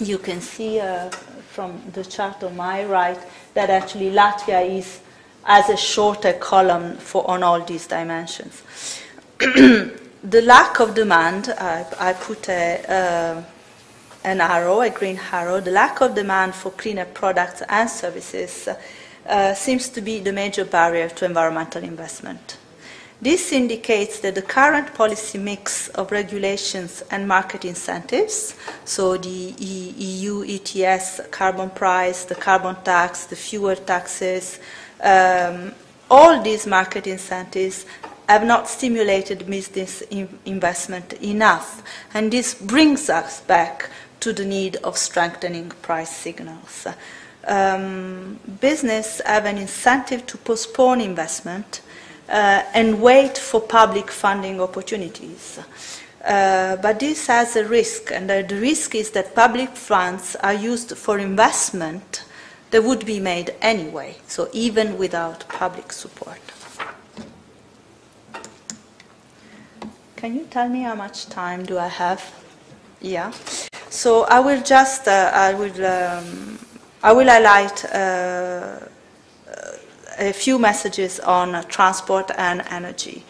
You can see uh, from the chart on my right that actually Latvia is as a shorter column for on all these dimensions. the lack of demand, I, I put a, uh, an arrow, a green arrow, the lack of demand for cleaner products and services uh, seems to be the major barrier to environmental investment. This indicates that the current policy mix of regulations and market incentives, so the EU ETS carbon price, the carbon tax, the fuel taxes, um, all these market incentives have not stimulated business in investment enough. And this brings us back to the need of strengthening price signals. Um, business have an incentive to postpone investment uh, and wait for public funding opportunities. Uh, but this has a risk, and the risk is that public funds are used for investment that would be made anyway, so even without public support. Can you tell me how much time do I have? Yeah. So I will just, uh, I will, um, I will highlight uh, a few messages on transport and energy.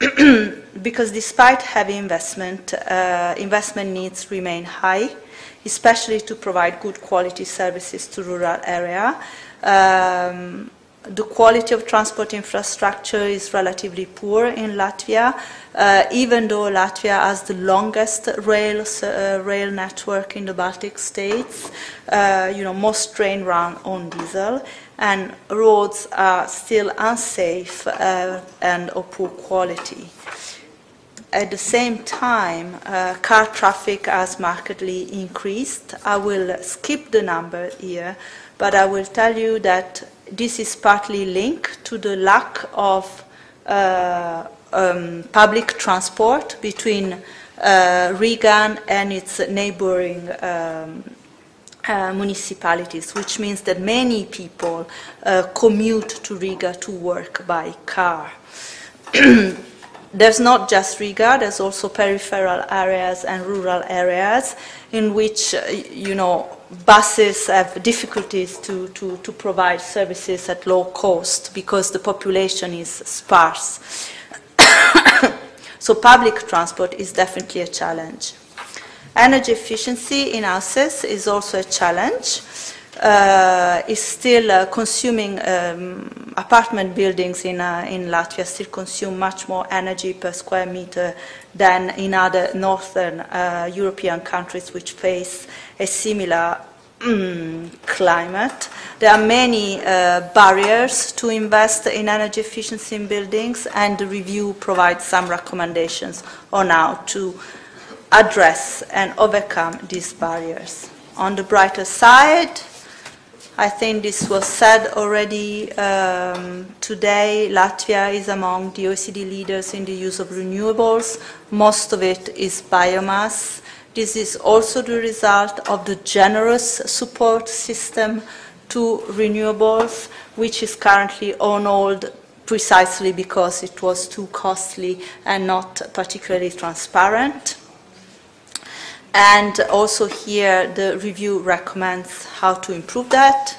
because despite heavy investment, uh, investment needs remain high, especially to provide good quality services to rural area. Um, the quality of transport infrastructure is relatively poor in Latvia, uh, even though Latvia has the longest rail, uh, rail network in the Baltic states. Uh, you know, most trains run on diesel and roads are still unsafe uh, and of poor quality. At the same time, uh, car traffic has markedly increased. I will skip the number here, but I will tell you that this is partly linked to the lack of uh, um, public transport between uh, Riga and its neighboring um, uh, municipalities, which means that many people uh, commute to Riga to work by car. there's not just Riga, there's also peripheral areas and rural areas in which, uh, you know, buses have difficulties to, to, to provide services at low cost because the population is sparse. so public transport is definitely a challenge. Energy efficiency in houses is also a challenge. Uh, is still uh, consuming um, apartment buildings in, uh, in Latvia still consume much more energy per square meter than in other northern uh, European countries which face a similar mm, climate. There are many uh, barriers to invest in energy efficiency in buildings and the review provides some recommendations on how to address and overcome these barriers. On the brighter side, I think this was said already um, today. Latvia is among the OECD leaders in the use of renewables. Most of it is biomass. This is also the result of the generous support system to renewables, which is currently on hold precisely because it was too costly and not particularly transparent. And also here, the review recommends how to improve that.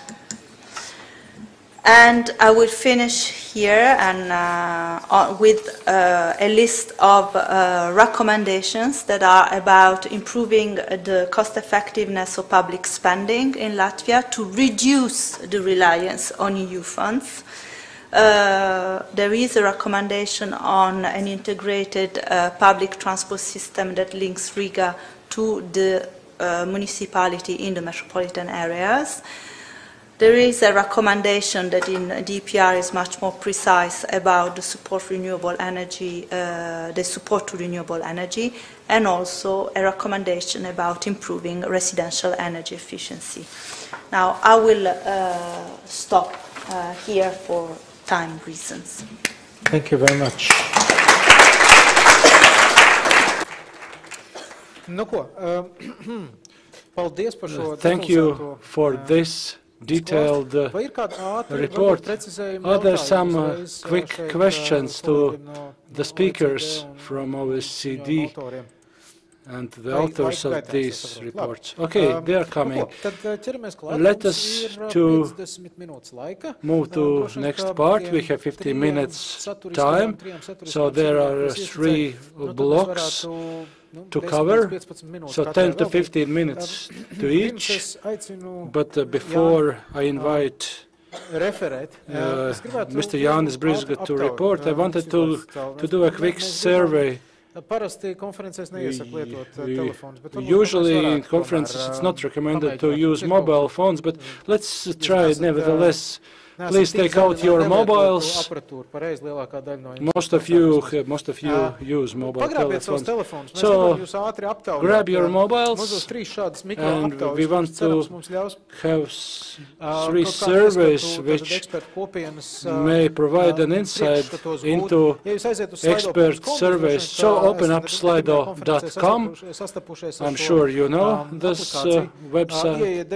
And I will finish here and uh, with uh, a list of uh, recommendations that are about improving the cost effectiveness of public spending in Latvia to reduce the reliance on EU funds. Uh, there is a recommendation on an integrated uh, public transport system that links Riga to the uh, municipality in the metropolitan areas. There is a recommendation that in EPR is much more precise about the support renewable energy, uh, the support to renewable energy, and also a recommendation about improving residential energy efficiency. Now, I will uh, stop uh, here for time reasons. Thank you very much. Nu ko, paldies par šo Thank you for this detailed uh, report. Are there some uh, quick uh, questions to the speakers from OECD and the authors of these reports? Okay, they are coming. Let us to move to next part. We have 15 minutes time, so there are three blocks to cover, so 10 to 15 minutes to each. But uh, before I invite uh, Mr. Jānis Brizga to report, I wanted to, to do a quick survey Usually in conferences it's not recommended to use mobile phones, but let's try it nevertheless. Please take out your mobiles. Most of you, most of you use mobile telephones. So grab your mobiles, and we want to have three surveys which may provide an insight into expert surveys. So open up slido.com. I'm sure you know this uh, website.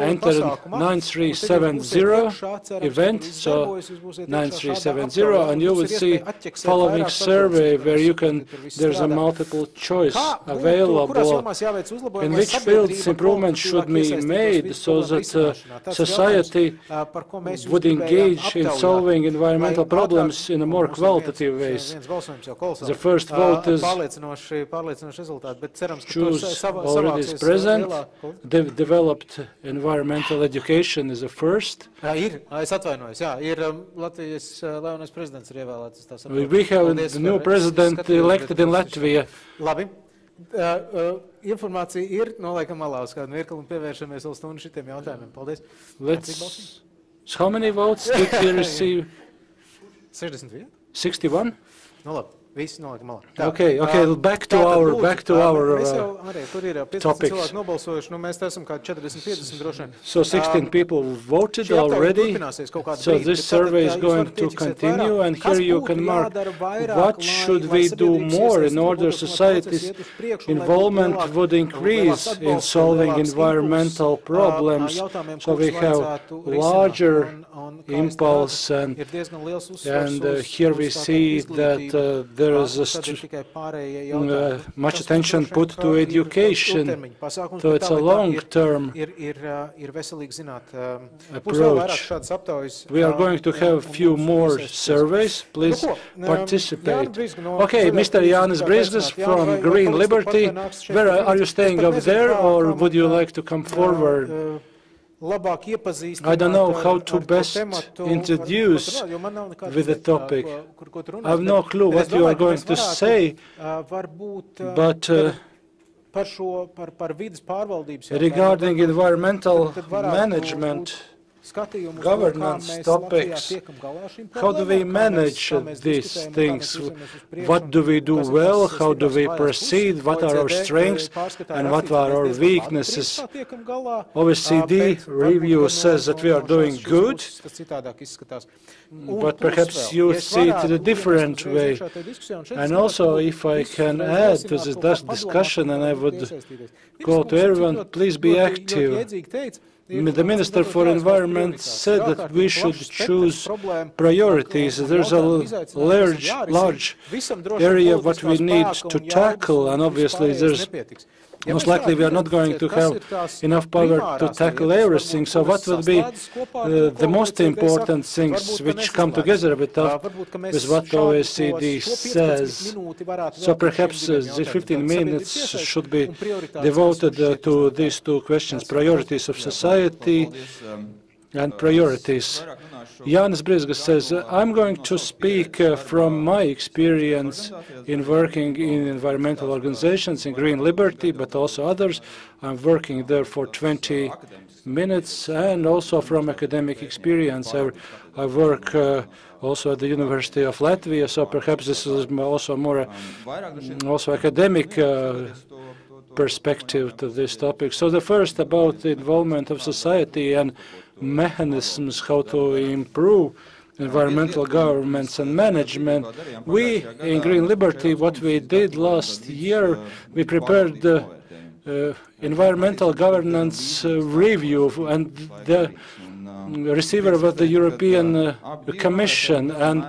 Enter 9370 event, so 9370, and you will see following survey where you can, there's a multiple choice available in which fields improvements should be made so that uh, society would engage in solving environmental problems in a more qualitative ways. The first vote is choose already is present, de developed environmental education is a first. Ir, es atvainojos, jā, ir um, Latvijas uh, jaunais prezidents ir ievēlēts. We have Paldies, new president elected in Latvia. Labi. Uh, uh, informācija ir, noliekam malā uz kādu mirkli un pievēršamies vēl stundu šitiem jautājumiem. Paldies. Let's, how many votes did you receive? 61. 61? No labi. Visi noliek malā. Tā, okay, okay, uh, back to our, lūdzu, back to our uh, jau, arī, tur ir 15 topics. cilvēki nobalsojuši, nu mēs esam kā 40-50 droši vien. So 16 um, people voted already, so this survey is going to continue, and here you can mark what should we do more in order society's involvement would increase in solving environmental problems, so we have larger impulse, and, and uh, here we see that uh, there is uh, much attention put to education, so it's a long-term approach. We are going to have a few more surveys. Please participate. Okay, Mr. Jānis Brizgas from Green Liberty. Where are you staying up there, or would you like to come forward? I don't know how to best introduce with the topic. I have no clue what you are going to say, but uh, regarding environmental management, governance topics. How do we manage these things? What do we do well? How do we proceed? What are our strengths and what are our weaknesses? OECD review says that we are doing good, but perhaps you see it in a different way. And also, if I can add to this discussion, and I would go to everyone, please be active. The Minister for Environment said that we should choose priorities. There's a large, large area what we need to tackle, and obviously there's most likely we are not going to have enough power to tackle everything. So what would be uh, the most important things which come together with, uh, with what OECD says? So perhaps uh, the 15 minutes should be devoted uh, to these two questions, priorities of society and priorities. Jānis Brizgas says, I'm going to speak uh, from my experience in working in environmental organizations in Green Liberty, but also others. I'm working there for 20 minutes and also from academic experience. I, I work uh, also at the University of Latvia, so perhaps this is also more uh, also academic uh, perspective to this topic. So the first about the involvement of society and mechanisms how to improve environmental governments and management. We, in Green Liberty, what we did last year, we prepared the uh, environmental governance uh, review and the receiver of the European uh, Commission and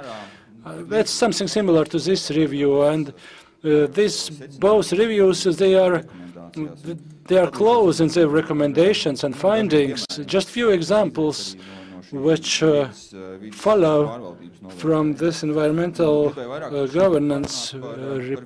that's something similar to this review and uh, these both reviews they are they are close in their recommendations and findings. Just few examples which uh, follow from this environmental uh, governance uh, re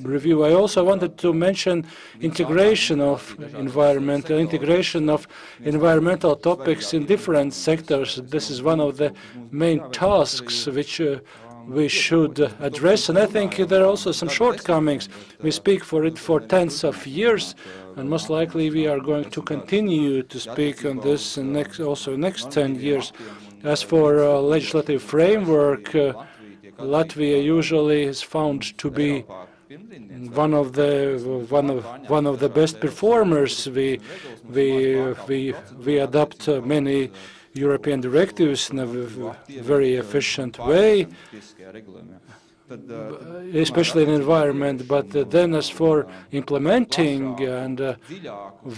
review. I also wanted to mention integration of environmental integration of environmental topics in different sectors. This is one of the main tasks which uh, we should address, and I think there are also some shortcomings. We speak for it for tens of years, and most likely we are going to continue to speak on this in next, also next 10 years. As for uh, legislative framework, uh, Latvia usually is found to be one of the one of one of the best performers. We we we we adopt uh, many European directives in a very efficient way, especially in environment. But then as for implementing and uh,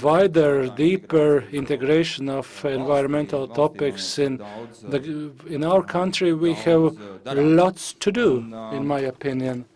wider, deeper integration of environmental topics in, the, in our country, we have lots to do, in my opinion.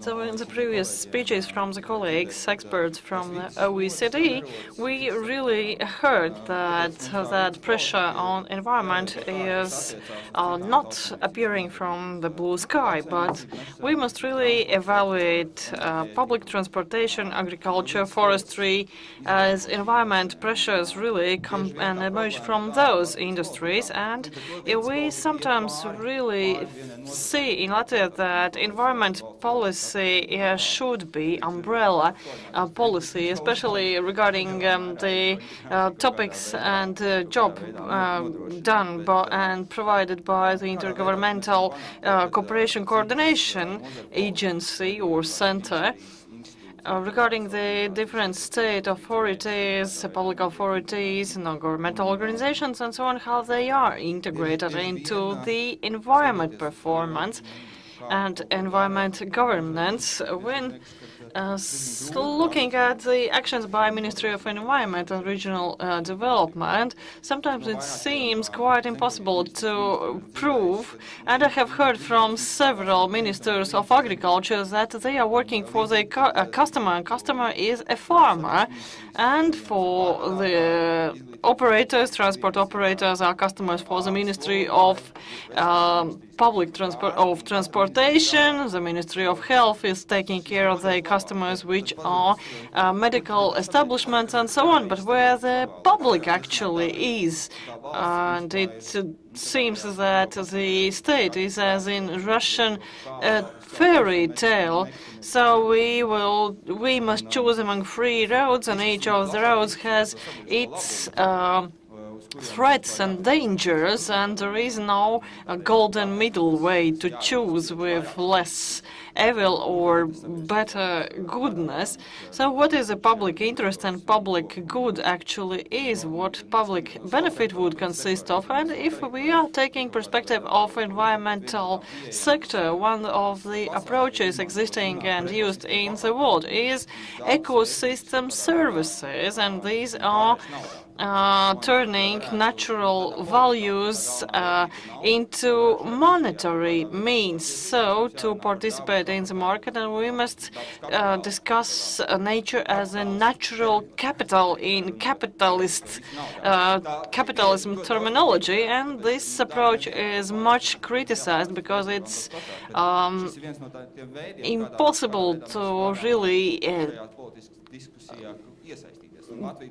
So in the previous speeches from the colleagues, experts from the OECD, we really heard that that pressure on environment is uh, not appearing from the blue sky, but we must really evaluate uh, public transportation, agriculture, forestry, as environment pressures really come and emerge from those industries. And we sometimes really see in Latvia that environment policy uh, should be umbrella uh, policy, especially regarding um, the uh, topics and uh, job uh, done and provided by the Intergovernmental Cooperation Coordination Agency or Center. Uh, regarding the different state authorities, public authorities, non-governmental organizations, and so on, how they are integrated into the environment performance and environment governance when uh, looking at the actions by Ministry of Environment and Regional uh, Development, sometimes it seems quite impossible to prove, and I have heard from several ministers of agriculture that they are working for the cu uh, customer, and customer is a farmer, and for the operators, transport operators are customers for the Ministry of um, Public Transport of Transportation. The Ministry of Health is taking care of the customers, which are uh, medical establishments and so on. But where the public actually is, and it seems that the state is as in Russian uh, fairy tale. So we will we must choose among three roads, and each of the roads has its uh, threats and dangers, and there is no a golden middle way to choose with less evil or better goodness. So what is the public interest and public good actually is, what public benefit would consist of, and if we are taking perspective of environmental sector, one of the approaches existing and used in the world is ecosystem services, and these are uh, turning natural values uh, into monetary means. So, to participate in the market, and we must uh, discuss uh, nature as a natural capital in capitalist uh, capitalism terminology. And this approach is much criticized because it's um, impossible to really uh,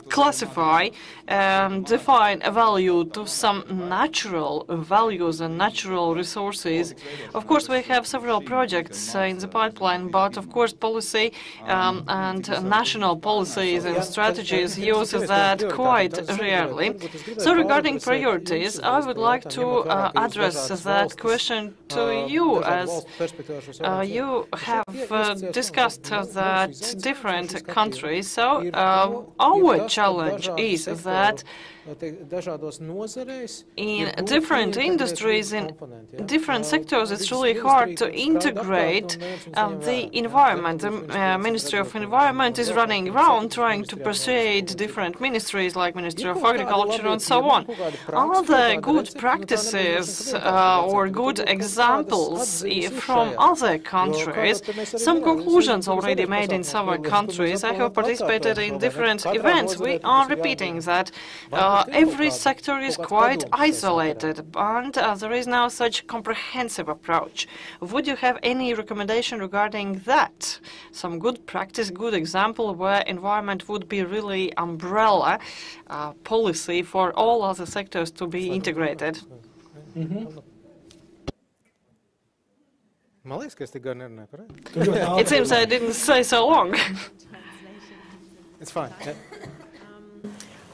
classify and define a value to some natural values and natural resources. Of course, we have several projects in the pipeline, but of course, policy um, and national policies and strategies use that quite rarely. So regarding priorities, I would like to uh, address that question to you as uh, you have uh, discussed that different countries. So uh, our challenge is that in different industries, in different sectors, it's really hard to integrate uh, the environment. The uh, Ministry of Environment is running around trying to persuade different ministries like Ministry of Agriculture and so on. Are there good practices uh, or good examples from other countries? Some conclusions already made in several countries. I have participated in different events. We are repeating that uh, uh, every sector is quite isolated, and uh, there is now such comprehensive approach. Would you have any recommendation regarding that? Some good practice, good example where environment would be really umbrella uh, policy for all other sectors to be integrated? Mm -hmm. it seems I didn't say so long. it's fine.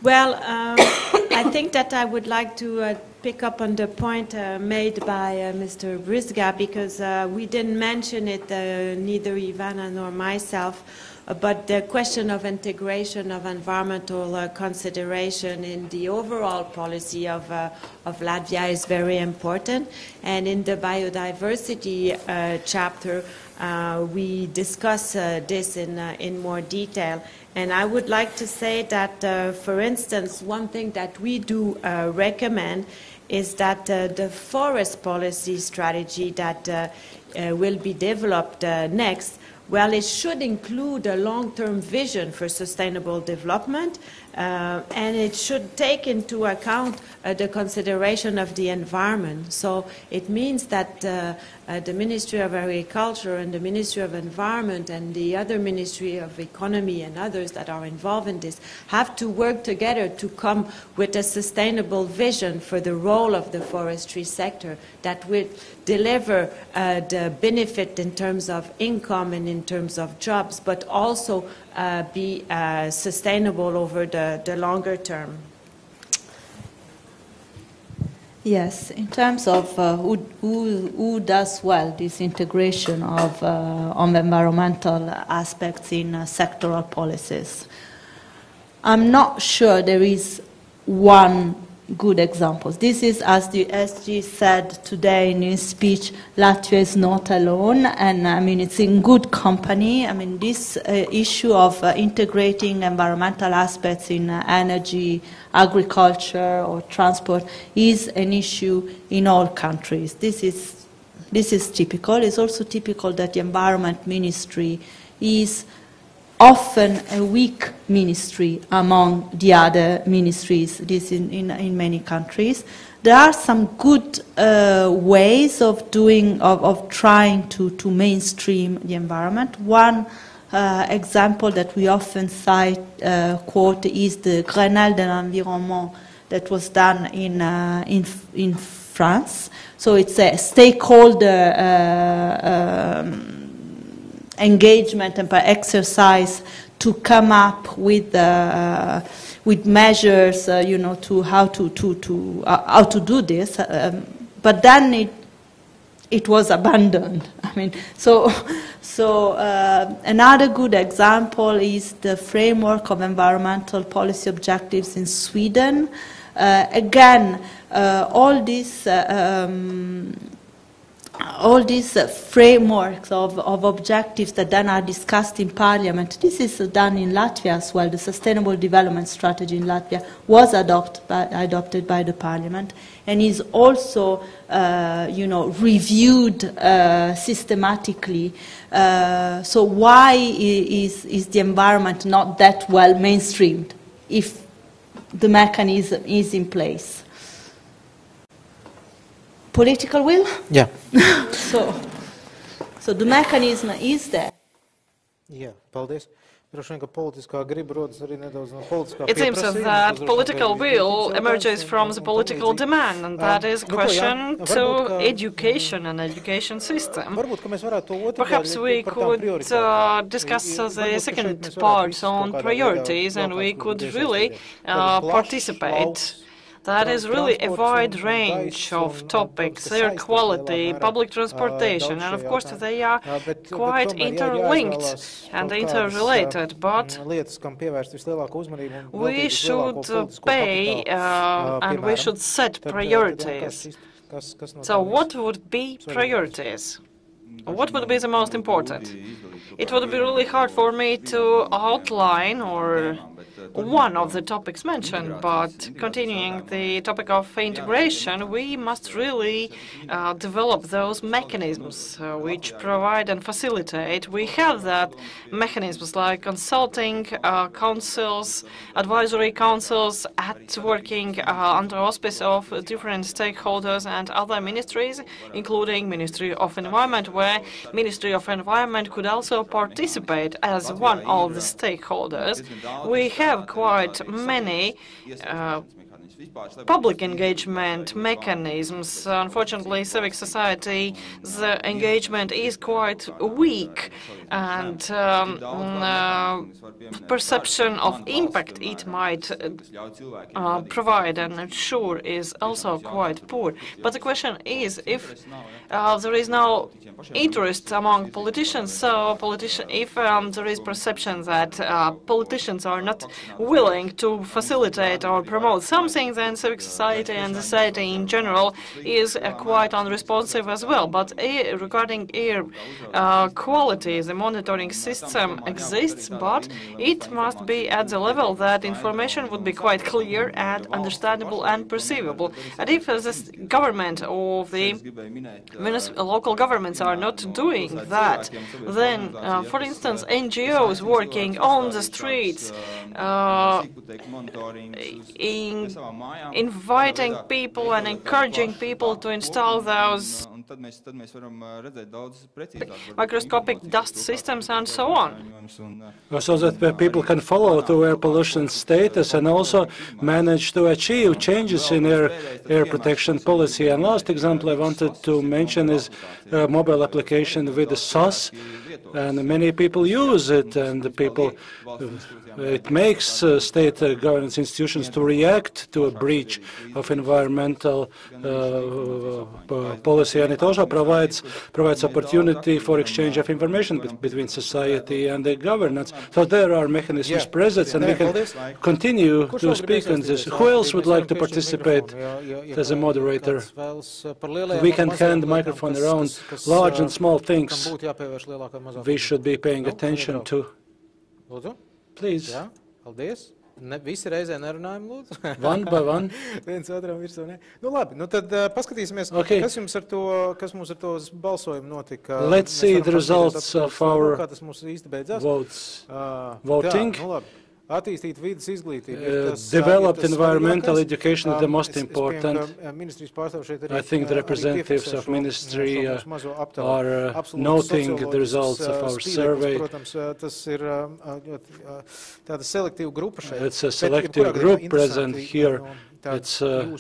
Well, um, I think that I would like to uh, pick up on the point uh, made by uh, Mr. Brisga because uh, we didn't mention it, uh, neither Ivana nor myself, uh, but the question of integration of environmental consideration in the overall policy of, of Latvia is very important. And in the biodiversity chapter, we discuss this in, in more detail. And I would like to say that, uh, for instance, one thing that we do uh, recommend is that uh, the forest policy strategy that uh, uh, will be developed uh, next, well, it should include a long-term vision for sustainable development, and it should take into account the consideration of the environment. So it means that uh, the Ministry of Agriculture and the Ministry of Environment and the other Ministry of Economy and others that are involved in this have to work together to come with a sustainable vision for the role of the forestry sector that will deliver uh, the benefit in terms of income and in terms of jobs, but also uh, be uh, sustainable over the, the longer term. Yes, in terms of uh, who, who, who, does well this integration of, uh, on environmental aspects in uh, sectoral policies, I'm not sure there is one good examples. This is, as the SG said today in his speech, Latvia is not alone, and I mean, it's in good company. I mean, this uh, issue of uh, integrating environmental aspects in uh, energy, agriculture, or transport is an issue in all countries. This is, this is typical. It's also typical that the Environment Ministry is often a weak ministry among the other ministries, this in, in, in many countries. There are some good uh, ways of doing, of, of trying to, to mainstream the environment. One uh, example that we often cite, uh, quote, is the Grenelle de l'environnement that was done in, uh, in, in France. So it's a stakeholder uh, um, engagement and by exercise to come up with uh, with measures, uh, you know, to how to to to uh, how to do this. Um, but then it it was abandoned. I mean, so so uh, another good example is the framework of environmental policy objectives in Sweden. Uh, again, uh, all these. Um, all these uh, frameworks of, of objectives that then are discussed in parliament, this is done in Latvia as well. The Sustainable Development Strategy in Latvia was adopt by, adopted by the parliament and is also, uh, you know, reviewed uh, systematically. Uh, so why is, is the environment not that well mainstreamed if the mechanism is in place? Political will. Yeah. so, so the mechanism is there. Yeah, paldies. It seems that political will emerges from the political demand, and that is a question to education and education system. Perhaps we could uh, discuss the second part on priorities, and we could really uh, participate that is really a wide range of topics, air quality, public transportation, and of course they are quite interlinked and interrelated, but we should uh, pay uh, uh, and we should set priorities. So what would be priorities? What would be the most important? It would be really hard for me to outline or one of the topics mentioned, but continuing the topic of integration, we must really uh, develop those mechanisms uh, which provide and facilitate. We have that mechanisms like consulting uh, councils, advisory councils, at working uh, under auspice of different stakeholders and other ministries, including Ministry of Environment, where Ministry of Environment could also participate as one of the stakeholders. We have quite many uh, public engagement mechanisms. Unfortunately, civic society, the engagement is quite weak, and um, uh, perception of impact it might uh, provide and ensure is also quite poor. But the question is, if uh, there is no interest among politicians, so politician, if um, there is perception that uh, politicians are not willing to facilitate or promote something, then civic society and society in general is uh, quite unresponsive as well. But air, regarding air uh, quality, the monitoring system exists, but it must be at the level that information would be quite clear and understandable and perceivable. And if uh, the government or the local governments are not doing that, then, uh, for instance, NGOs working on the streets uh, in inviting people and encouraging people to install those microscopic dust systems and so on. So that people can follow the air pollution status and also manage to achieve changes in air, air protection policy. And last example I wanted to mention is a mobile application Vides SOS, and many people use it, and the people it makes uh, state uh, governance institutions to react to a breach of environmental uh, uh policy, and it also provides provides opportunity for exchange of information be between society and the governance. So there are mechanisms yeah. present, and we can continue to speak on this. Who else would like to participate as a moderator? We can hand the microphone around. Large and small things we should be paying attention to. Please. Jā, paldies. Ne, visi reizē nerunājam, lūdzu. one by one. Viens otram virsū, ne? Nu labi, nu tad uh, paskatīsimies, okay. kas jums ar to, kas mums ar to balsojumu notika. Let's see the results of our kā tas mums īsti beidzās. votes. Uh, voting. Tā, nu labi. Attīstīt vidas izglītību. Uh, tas, developed environmental education is the most important. I think the representatives of ministry uh, are uh, noting the results of our survey. It's a selective group present here. It's, uh,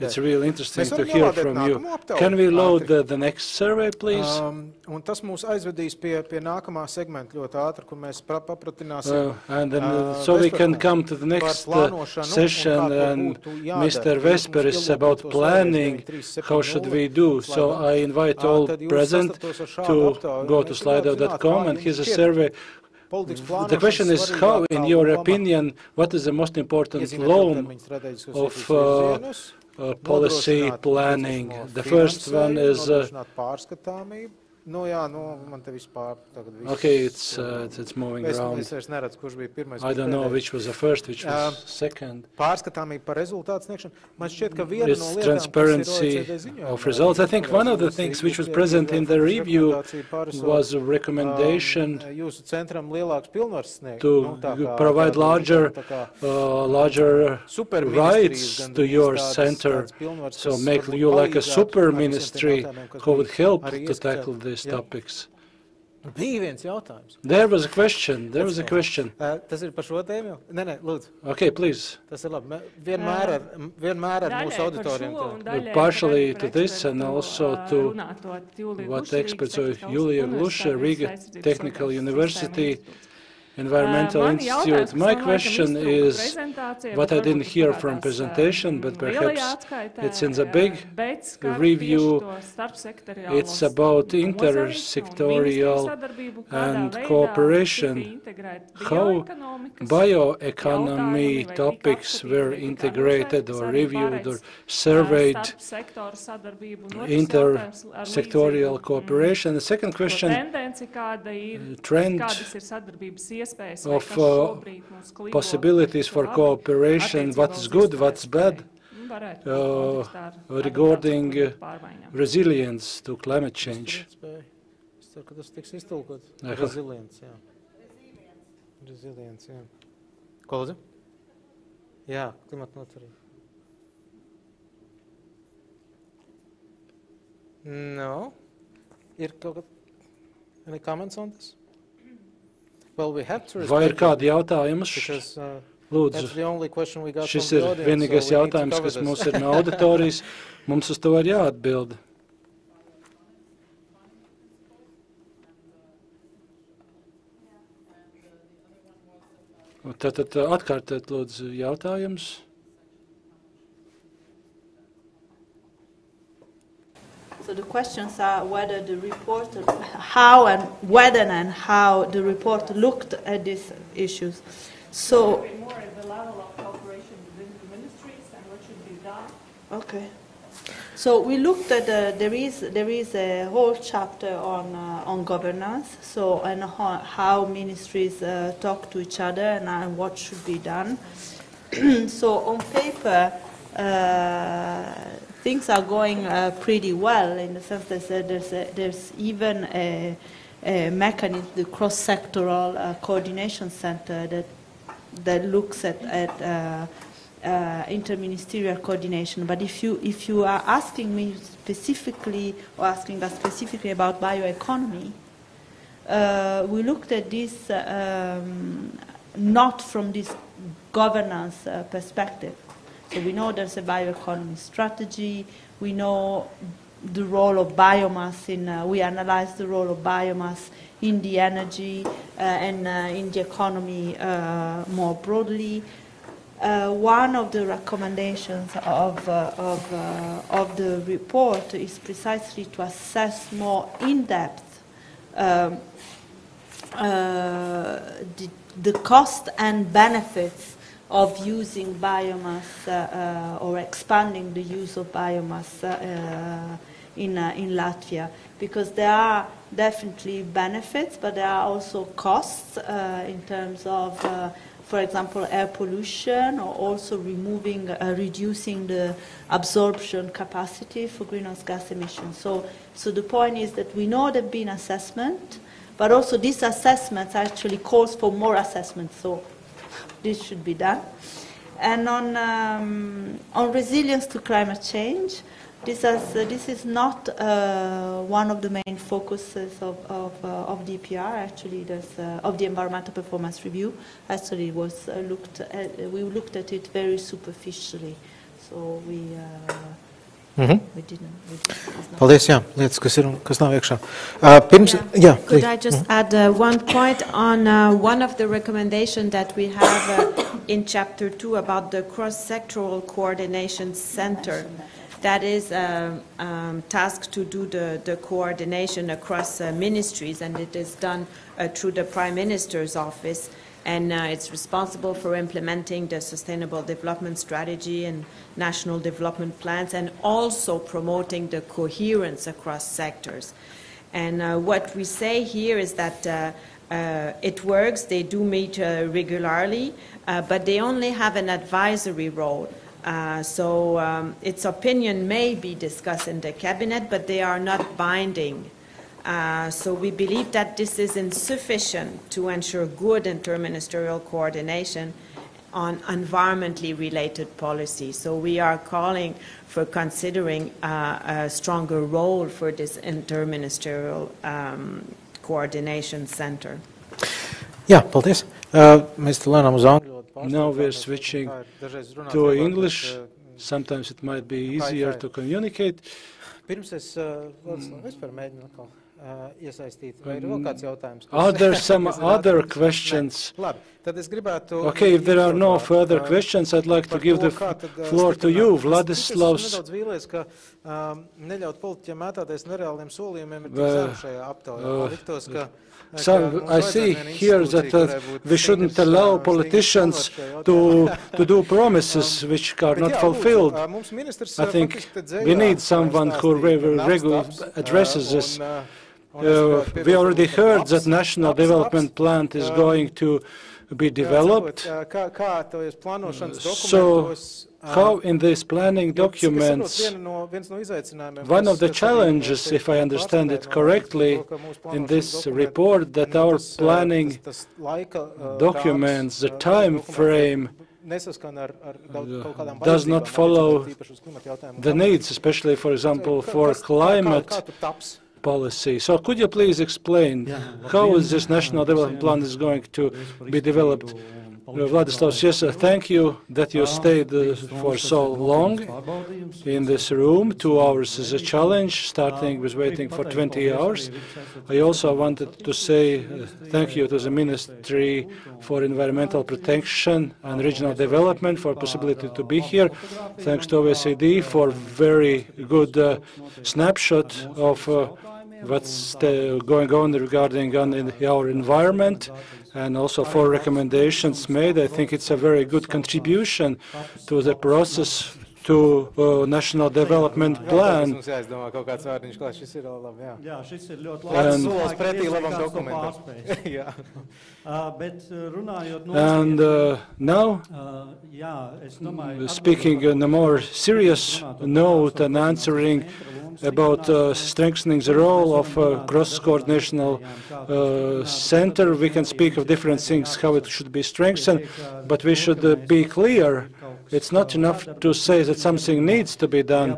it's really interesting to hear from you. Can we load the, the next survey, please? Um, un tas mūs aizvedīs pie, pie nākamā segmenta ļoti ātri, kur mēs papratināsim. Uh, and then, uh, so we can come to the next uh, session and Mr. Vesper is about planning, how should we do. So I invite all present to go to slido.com and here's a survey the question is how, in your opinion, what is the most important loan of uh, uh, policy planning. The first one is uh, Nu, jā, nu, man te vispār tagad viss. Okay, it's, uh, it's, it's moving es, around. Es vairs neredzu, kurš bija pirmais. I don't know which was the first, which was uh, second. Pārskatāmība par rezultātu sniegšanu. Man šķiet, ka viena no lietām, transparency of results. I think one of the things which was present in the review was a recommendation jūsu centram lielāks pilnvars sniegt. To nu, provide larger, uh, larger rights to your center. So make you like a super ministry who would help to tackle this these topics. Bija viens jautājums. There was a question. There was a question. Uh, tas ir par šo tēmu? Nē, nē, lūdzu. Okay, please. Tas ir labi. Vienmēr ar, vienmēr ar mūsu auditoriem. Partially to this and also to what experts of Julia Gluša, Riga Technical University, Environmental uh, Institute. My question is what I didn't hear from uh, presentation, but perhaps it's in the big review. It's about intersectorial and cooperation, how bioeconomy topics were integrated or reviewed or surveyed, intersectorial cooperation. The second question, trend of uh, possibilities for cooperation, what is good, what's bad, uh, regarding uh, resilience to climate change. Resilience, jā. Resilience, jā. Ko lūdzu? Jā, klimata noturība. No. Ir kaut kāds, any comments on this? Vai ir kādi jautājumi? Uh, Lūdzu, šis ir vienīgais jautājums, kas mums ir no auditorijas. Mums uz to ir jāatbild. Tad, tad atkārtot lūdzu jautājumus. So the questions are whether the report, how and whether and how the report looked at these issues. So. More at the level of cooperation within the ministries and what should be done. Okay. So we looked at uh, there is there is a whole chapter on uh, on governance. So and how, how ministries uh, talk to each other and, and uh, what should be done. so on paper uh, things are going uh, pretty well in the sense that there's, a, there's even a, a, mechanism, the cross-sectoral uh, coordination center that that looks at, at uh, uh, interministerial coordination. But if you if you are asking me specifically or asking us specifically about bioeconomy, uh, we looked at this um, not from this governance perspective. So we know there's a bioeconomy strategy. We know the role of biomass in, uh, we analyze the role of biomass in the energy uh, and uh, in the economy uh, more broadly. Uh, one of the recommendations of, uh, of, of the report is precisely to assess more in depth um, the, the cost and benefits of using biomass uh, uh, or expanding the use of biomass uh, in, in Latvia because there are definitely benefits, but there are also costs in terms of for example, air pollution, or also removing, uh, reducing the absorption capacity for greenhouse gas emissions. So, so the point is that we know there have been assessment, but also this assessment actually calls for more assessment. So this should be done. And on, um, on resilience to climate change, this, has, uh, this is not uh, one of the main focuses of, of, uh, of EPR, actually, there's, uh, of the environmental performance review. Actually, was uh, looked at, we looked at it very superficially. So we uh, Mm -hmm. we didn't, we didn't, Paldies, jā, lietas, kas ir un kas nav iekšā. Uh, pirms, yeah. jā, Could I just mm -hmm. add uh, one point on uh, one of the recommendations that we have uh, in chapter two about the cross-sectoral coordination center that is uh, um, tasked to do the, the coordination across uh, ministries and it is done through the prime minister's office and uh, it's responsible for implementing the Sustainable Development Strategy and national development plans and also promoting the coherence across sectors. And uh, what we say here is that uh, uh, it works, they do meet uh, regularly, uh, but they only have an advisory role. So um, its opinion may be discussed in the cabinet, but they are not binding. Uh, so we believe that this is insufficient to ensure good interministerial coordination on environmentally related policy. So we are calling for considering uh, a stronger role for this interministerial um, coordination center. Jā, paldies. Uh, mēs lēnām uz angļu valodu Now we're switching to English. Sometimes it might be easier to communicate. Pirms es, uh, vispār mēģinu atkal. Uh, iesaistīt. Vai ir vēl kāds jautājums? Are there some other questions? Labi, tad es gribētu... Okay, if there are no further questions, I'd like to give the floor to you, Vladislavs. Nedaudz vīlies, ka um, neļaut politiķiem mētāties nereāliem solījumiem ir tik zem šajā aptaujā. Liktos, ka So I see here that uh, we shouldn't allow politicians to, to do promises which are not fulfilled. I think we need someone who regularly addresses this. Uh, we already heard that national development plan is going to be developed. So how in these planning documents, one of the challenges, if I understand it correctly, in this report, that our planning documents, the time frame, does not follow the needs, especially, for example, for climate policy. So could you please explain how is this national development plan is going to be developed? Yes, uh, thank you that you stayed uh, for so long in this room. Two hours is a challenge, starting with waiting for 20 hours. I also wanted to say uh, uh thank you to the Ministry for Environmental Protection and Regional Development for possibility to be here. Thanks to OECD for very good uh, snapshot of uh, what's going on regarding on our environment and also for recommendations made. I think it's a very good contribution to the process to uh, national development plan. and uh, now, speaking in a more serious note and answering about uh, strengthening the role of uh, cross-coordinational uh, center. We can speak of different things, how it should be strengthened, but we should uh, be clear. It's not enough to say that something needs to be done,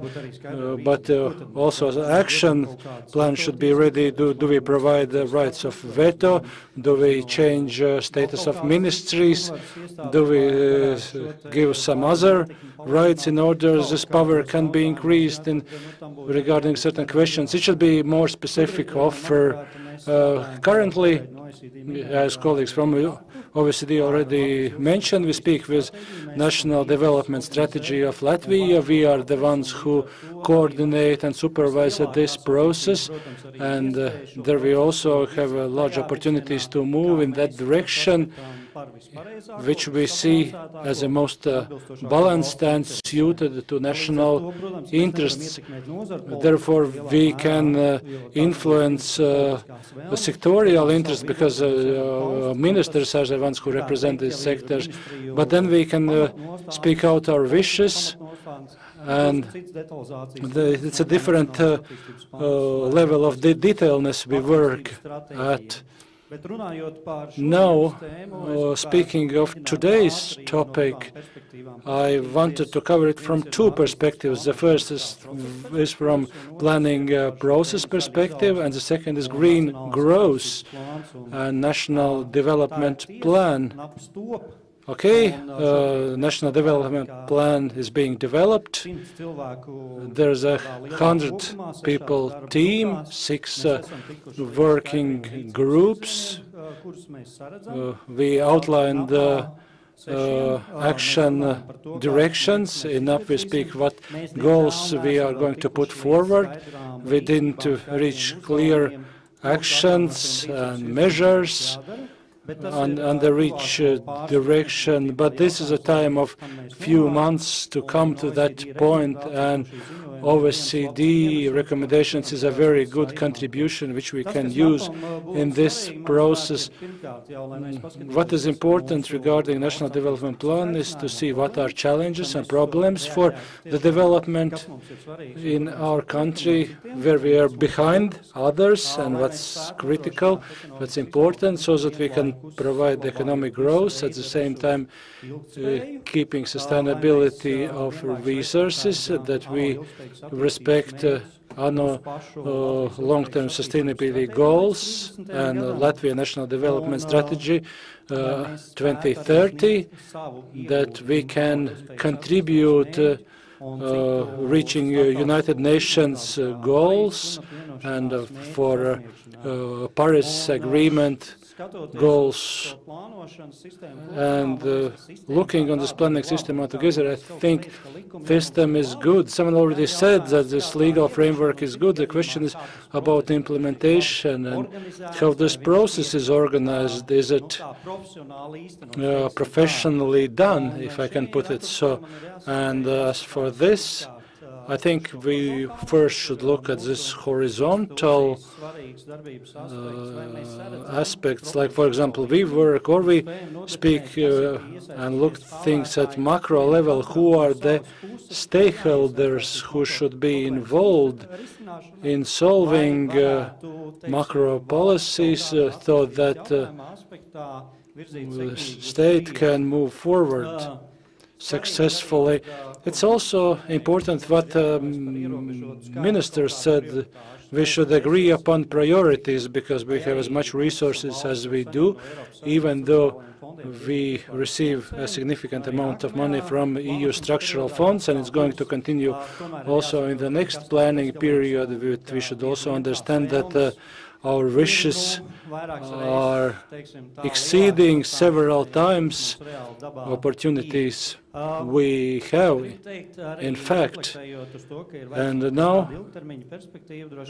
uh, but uh, also the action plan should be ready. Do, do we provide the rights of veto? Do we change status of ministries? Do we give some other rights in order this power can be increased in regarding certain questions. It should be more specific offer. Uh, currently, as colleagues from OECD already mentioned, we speak with National Development Strategy of Latvia. We are the ones who coordinate and supervise this process, and uh, there we also have uh, large opportunities to move in that direction which we see as the most uh, balanced and suited to national interests. Therefore, we can uh, influence uh, sectorial interests because uh, uh, ministers are the ones who represent these sectors. But then we can uh, speak out our wishes and the, it's a different uh, uh, level of de detailness we work at. Now, uh, speaking of today's topic, I wanted to cover it from two perspectives. The first is, is from planning uh, process perspective, and the second is green growth and national development plan. Okay, uh, national development plan is being developed. There's a hundred people team, six uh, working groups. Uh, we outlined the uh, action directions. Enough we speak what goals we are going to put forward. We didn't reach clear actions and measures on, on the reach uh, direction, but this is a time of few months to come to that point, and OECD recommendations is a very good contribution which we can use in this process. What is important regarding National Development Plan is to see what are challenges and problems for the development in our country, where we are behind others, and what's critical, what's important, so that we can provide economic growth at the same time uh, keeping sustainability of resources that we respect uh, uh, long-term sustainability goals and Latvia National Development Strategy uh, 2030, that we can contribute uh, uh, reaching United Nations goals and for Paris Agreement goals. And uh, looking on this planning system altogether, I think system is good. Someone already said that this legal framework is good. The question is about implementation and how this process is organized. Is it uh, professionally done, if I can put it so? And uh, as for this, I think we first should look at this horizontal uh, aspects, like, for example, we work or we speak uh, and look things at macro level, who are the stakeholders who should be involved in solving uh, macro policies uh, so that uh, the state can move forward successfully. It's also important what um, minister said. We should agree upon priorities because we have as much resources as we do, even though we receive a significant amount of money from EU structural funds, and it's going to continue also in the next planning period. We should also understand that uh, our wishes are exceeding several times opportunities we have, in fact. And now,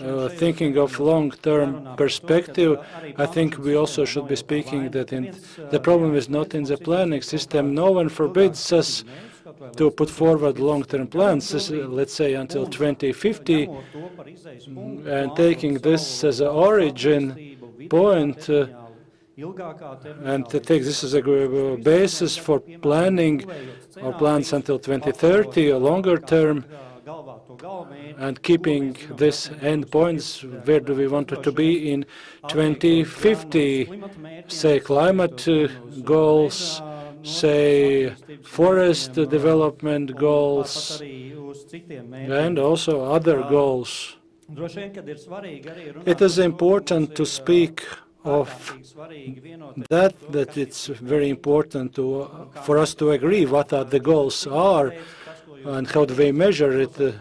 uh, thinking of long-term perspective, I think we also should be speaking that the problem is not in the planning system. No one forbids us to put forward long-term plans, let's say until 2050, and taking this as an origin point, uh, and to take this as a basis for planning our plans until 2030, a longer term, and keeping this endpoints, where do we want it to be in 2050? Say climate uh, goals, say forest development goals and also other goals. It is important to speak of that, that it's very important to, for us to agree what are the goals are and how do they measure it. Uh,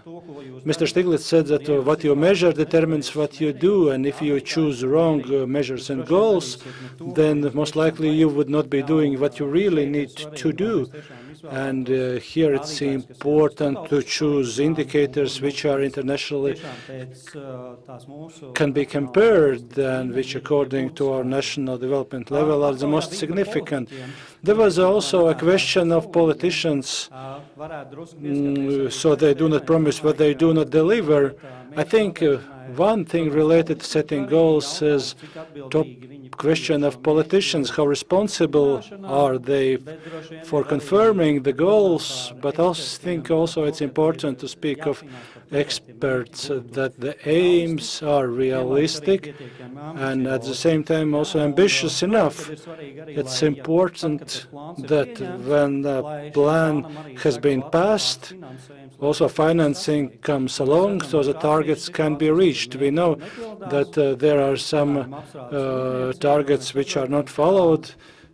Mr. Stiglitz said that uh, what you measure determines what you do, and if you choose wrong uh, measures and goals, then most likely you would not be doing what you really need to do. And uh, here it's important to choose indicators which are internationally can be compared and which according to our national development level are the most significant. There was also a question of politicians, mm, so they do not promise what they do not deliver. I think uh, one thing related to setting goals is top question of politicians, how responsible are they for confirming the goals, but I think also it's important to speak of experts that the aims are realistic and at the same time also ambitious enough. It's important that when the plan has been passed, also financing comes along so the targets can be reached. We know that uh, there are some uh, targets which are not followed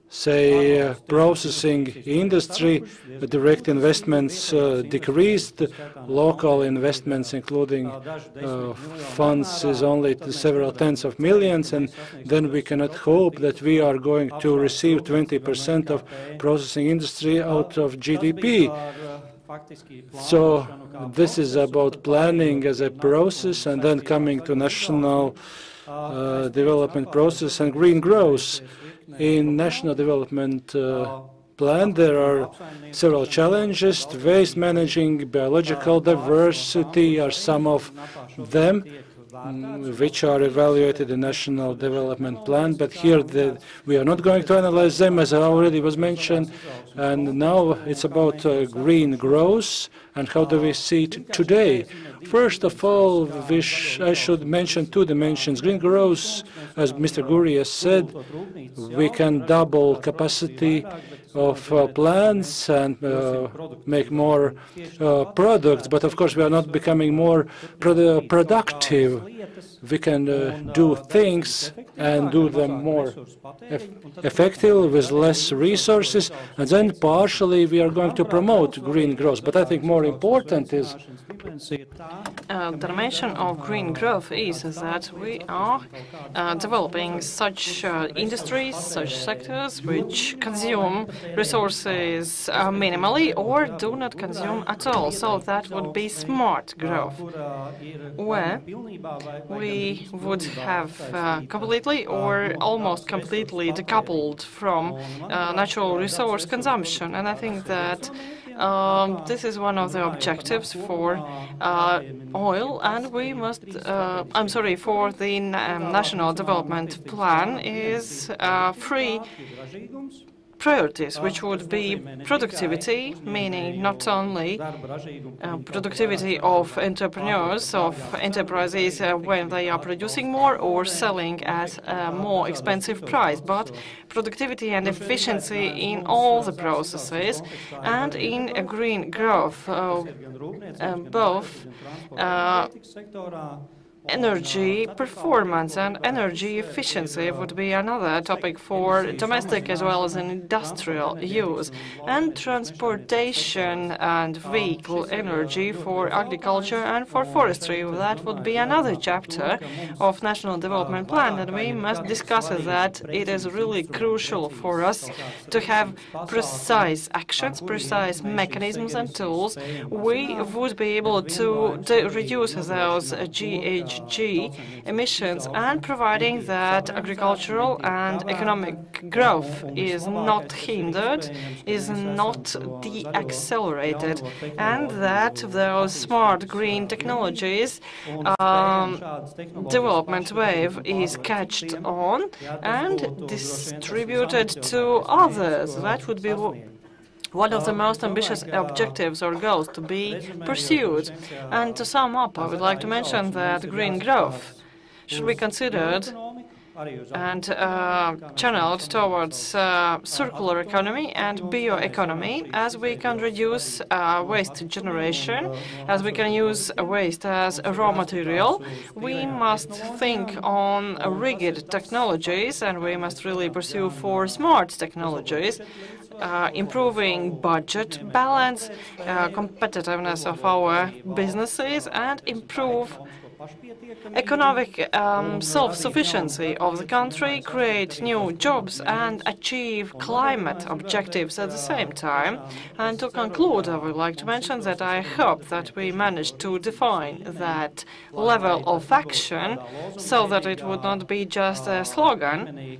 say, uh, processing industry, direct investments uh, decreased, local investments, including uh, funds, is only several tens of millions, and then we cannot hope that we are going to receive 20% of processing industry out of GDP. So this is about planning as a process and then coming to national uh, development process and green growth. In national development uh, plan, there are several challenges. Waste managing, biological diversity are some of them. Mm, which are evaluated in National Development Plan, but here the, we are not going to analyze them, as already was mentioned, and now it's about uh, green growth, and how do we see it today? First of all, I should mention two dimensions. Green growth, as Mr. Gurría said, we can double capacity of uh, plants and uh, make more uh, products, but of course we are not becoming more produ productive. We can uh, do things and do them more eff effective with less resources, and then partially we are going to promote green growth. But I think more important is uh, the dimension of green growth is that we are uh, developing such uh, industries, such sectors which consume resources uh, minimally or do not consume at all. So that would be smart growth, where we would have uh, completely or almost completely decoupled from uh, natural resource consumption. And I think that um, this is one of the objectives for uh, oil, and we must, uh, I'm sorry, for the um, National Development Plan is uh, free priorities, which would be productivity, meaning not only uh, productivity of entrepreneurs, of enterprises uh, when they are producing more or selling at a more expensive price, but productivity and efficiency in all the processes and in a green growth, uh, um, both uh, energy performance and energy efficiency would be another topic for domestic as well as industrial use. And transportation and vehicle energy for agriculture and for forestry. That would be another chapter of National Development Plan and we must discuss that it is really crucial for us to have precise actions, precise mechanisms and tools. We would be able to, to reduce those GHG GHG emissions and providing that agricultural and economic growth is not hindered, is not de-accelerated, and that those smart green technologies um, development wave is catched on and distributed to others. That would be one of the most ambitious objectives or goals to be pursued. And to sum up, I would like to mention that green growth should be considered and uh, channeled towards uh, circular economy and bioeconomy, as we can reduce uh, waste generation, as we can use waste as a raw material. We must think on rigid technologies, and we must really pursue for smart technologies uh, improving budget balance, uh, competitiveness of our businesses, and improve economic um, self-sufficiency of the country, create new jobs and achieve climate objectives at the same time. And to conclude, I would like to mention that I hope that we managed to define that level of action so that it would not be just a slogan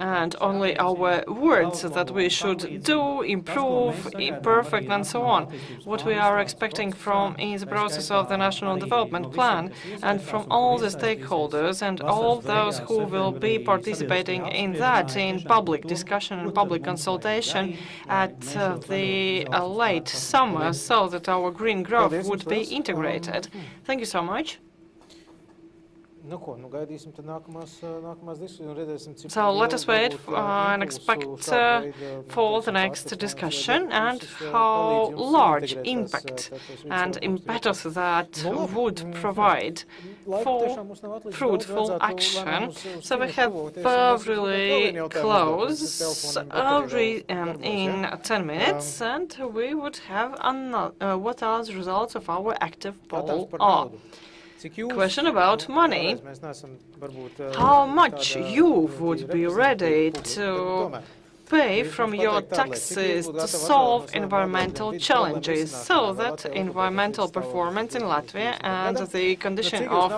and only our words that we should do, improve, imperfect and so on. What we are expecting from is the process of the National Development Plan and from all the stakeholders and all those who will be participating in that in public discussion and public consultation at uh, the uh, late summer so that our green growth would be integrated. Thank you so much. Nu, ko, nu gaidīsim nākamās, nākamās diskusijas un redzēsim, cik So let us wait uh, and expect uh, for the next discussion and how large impact and impetus that would provide for fruitful action. So we have uh, really close uh, re um, in 10 minutes and we would have uh, what are the results of our active poll are. Question about money. How much you would be ready to pay from your taxes to solve environmental challenges so that environmental performance in Latvia and the condition of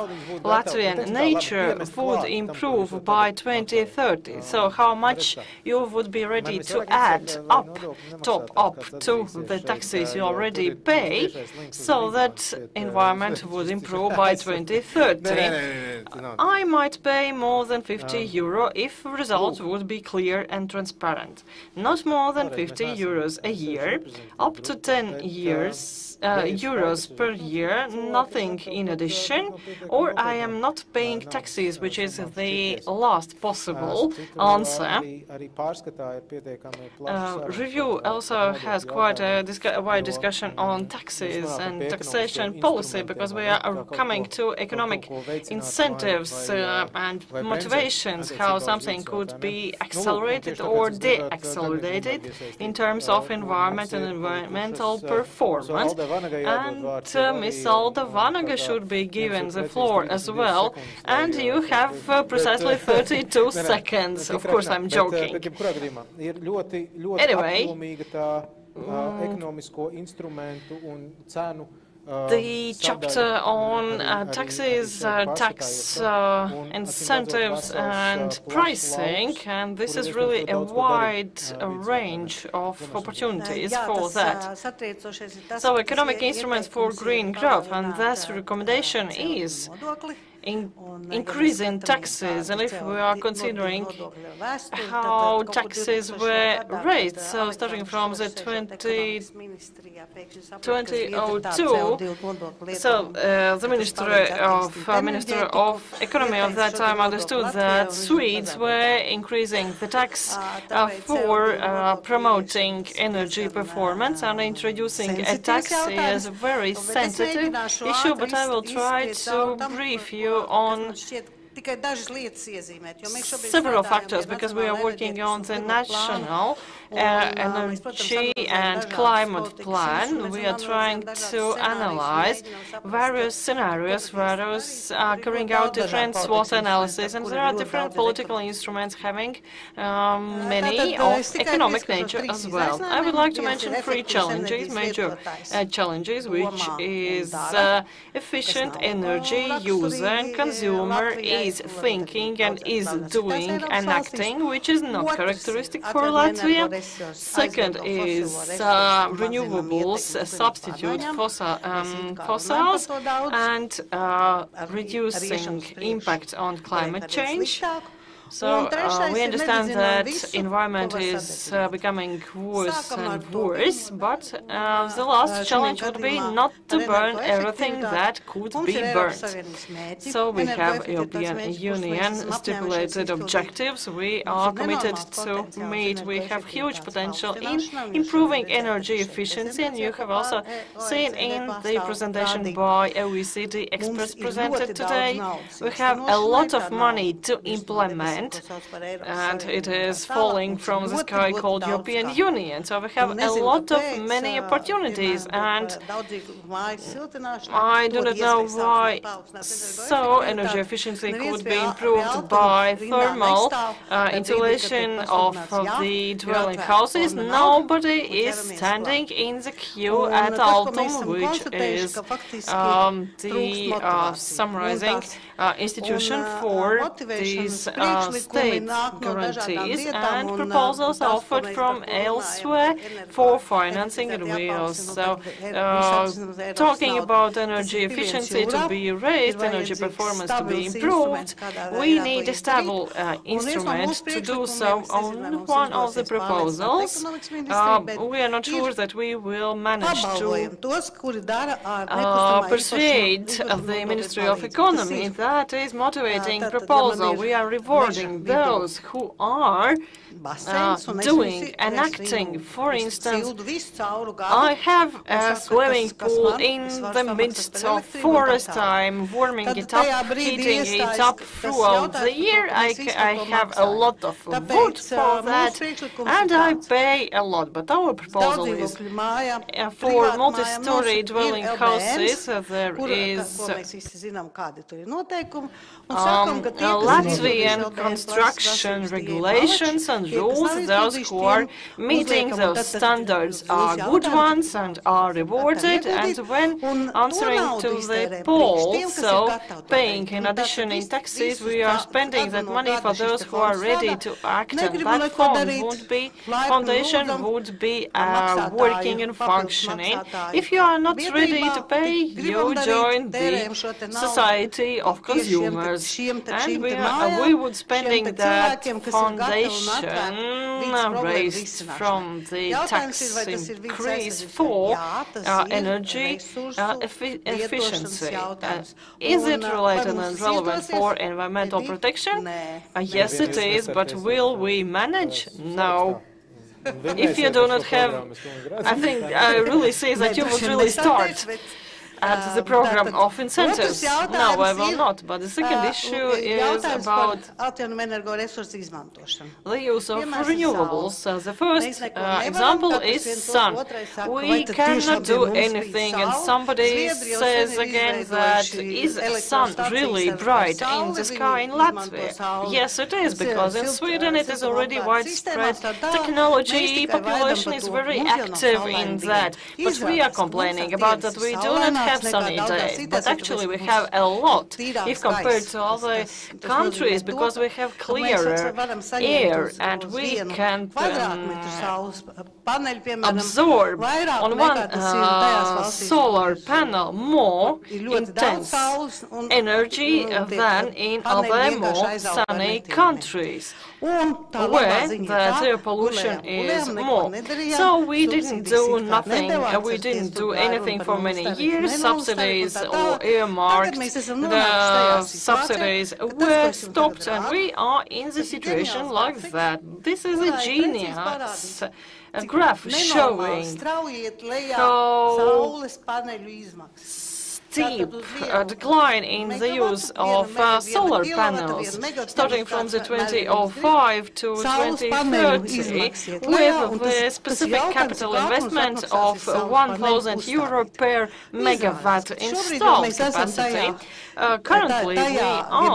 Latvian nature would improve by 2030. So how much you would be ready to add up, top up to the taxes you already pay so that environment would improve by 2030. I might pay more than 50 euro if results would be clear and transparent. Not more than 50 euros a year, up to 10 years euros per year, nothing in addition, or I am not paying taxes, which is the last possible answer. Uh, review also has quite a, a, wide discussion on taxes and taxation policy because we are coming to economic incentives uh, and motivations, how something could be accelerated or de-accelerated in terms of environment and environmental performance. And Ms. Alda Vanaga should be given the floor as well. And you have uh, precisely 32 seconds. Of course, I'm joking. Anyway, the chapter on uh, taxes, uh, tax uh, uh incentives and pricing, and this is really a wide uh, range of opportunities for that. So economic instruments for green growth, and this recommendation is in increasing taxes, and if we are considering how taxes were raised, so starting from the 20, 2002, so uh, the Minister of uh, Minister of Economy of that time understood that Swedes were increasing the tax uh, for uh, promoting energy performance and introducing a tax is a very sensitive issue, but I will try to brief you on several factors because we are working on the national uh, energy and climate plan. We are trying to analyze various scenarios, various uh, carrying out different SWOT analysis, and there are different political instruments having um, many of economic nature as well. I would like to mention three challenges, major uh, challenges, which is uh, efficient energy user and consumer is thinking and is doing and acting, which is not characteristic for Latvia. Second is uh, renewables uh, substitute fossil, um, fossils and uh, reducing impact on climate change. So uh, we understand that environment is uh, becoming worse and worse, but uh, the last challenge would be not to burn everything that could be burned. So we have European Union stipulated objectives. We are committed to meet. We have huge potential in improving energy efficiency, and you have also seen in the presentation by OECD experts presented today, we have a lot of money to implement and it is falling from the sky called European Union. So we have a lot of many opportunities, and I do not know why so energy efficiency could be improved by thermal uh, insulation of, of the dwelling houses. Nobody is standing in the queue at Altum, which is um, the uh, summarizing uh, institution for these uh, state guarantees and proposals offered from elsewhere for financing and we also uh, talking about energy efficiency to be raised, energy performance to be improved. We need a stable uh, instrument to do so on one of the proposals. Uh, we are not sure that we will manage to uh, persuade the Ministry of Economy that that is motivating proposal. We are rewarding those who are uh, doing and acting. For instance, I have a swimming pool in the midst of forest. I'm warming it up, heating it up throughout the year. I, I have a lot of wood for that, and I pay a lot. But our proposal is uh, for multi-story dwelling houses. Uh, there is um, Latvian construction regulations and rules. Those who are meeting those standards are good ones and are rewarded. And when answering to the poll, so paying in addition in taxes, we are spending that money for those who are ready to act, and that fund would be foundation would be uh, working and functioning. If you are not ready to pay, you join the society of consumers, and we, are, we would spending that foundation raised from the tax increase for uh, energy uh, effi efficiency. Uh, is it related and relevant for environmental protection? Uh, yes, it is, but will we manage? No. If you do not have, I think I really say that you would really start at the program of incentives. No, I will not. But the second issue is about the use of renewables. Uh, the first uh, example is sun. We cannot do anything, and somebody says again that is the sun really bright in the sky in Latvia? Yes, it is, because in Sweden it is already widespread technology, population is very active in that. But we are complaining about that we do not have sunny days, but actually we have a lot if compared to other countries because we have clearer air and we can um, absorb on one uh, solar panel more intense energy than in other more sunny countries where the air pollution is more. So we didn't do nothing, we didn't do anything for many years, subsidies or earmarked, the subsidies were stopped and we are in the situation like that. This is a genius a graph showing how steep uh, decline in the use of uh, solar panels, starting from the 2005 to 2030, with a specific capital investment of 1,000 euro per megawatt installed capacity. Uh, currently, we are, we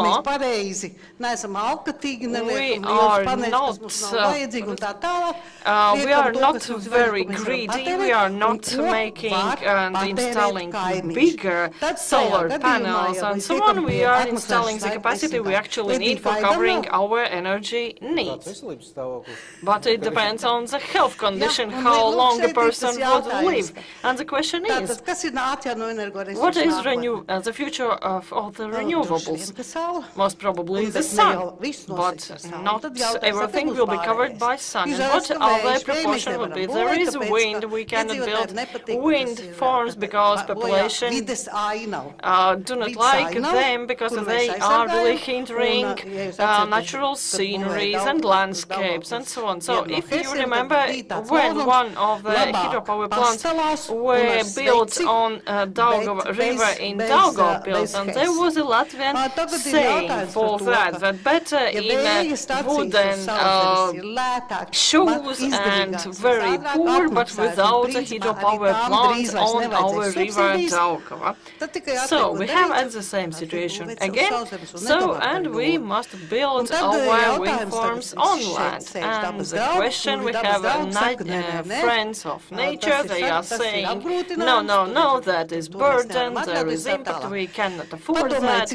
are not, uh, we are not very greedy, we are not making and installing bigger solar panels and so on. We are installing the capacity we actually need for covering our energy needs. But it depends on the health condition, how long a person would live. And the question is, what is renew uh, the future of of the renewables. Most probably the sun, but not everything will be covered by sun. And what other proportion would be? There is wind, we cannot build wind farms because population uh, do not like them because they are really hindering uh, natural sceneries and landscapes and so on. So if you remember when one of the hydropower plants were built on uh, Daugava River in Daugavpils and there was a Latvian saying for that, that better in wooden uh, shoes and very poor, but without a hydropower plant on our river Daugava. So we have at the same situation again. So and we must build our wind farms on land. And the question we have uh, friends of nature, they are saying, no, no, no, that is burden, there is impact, we cannot afford that.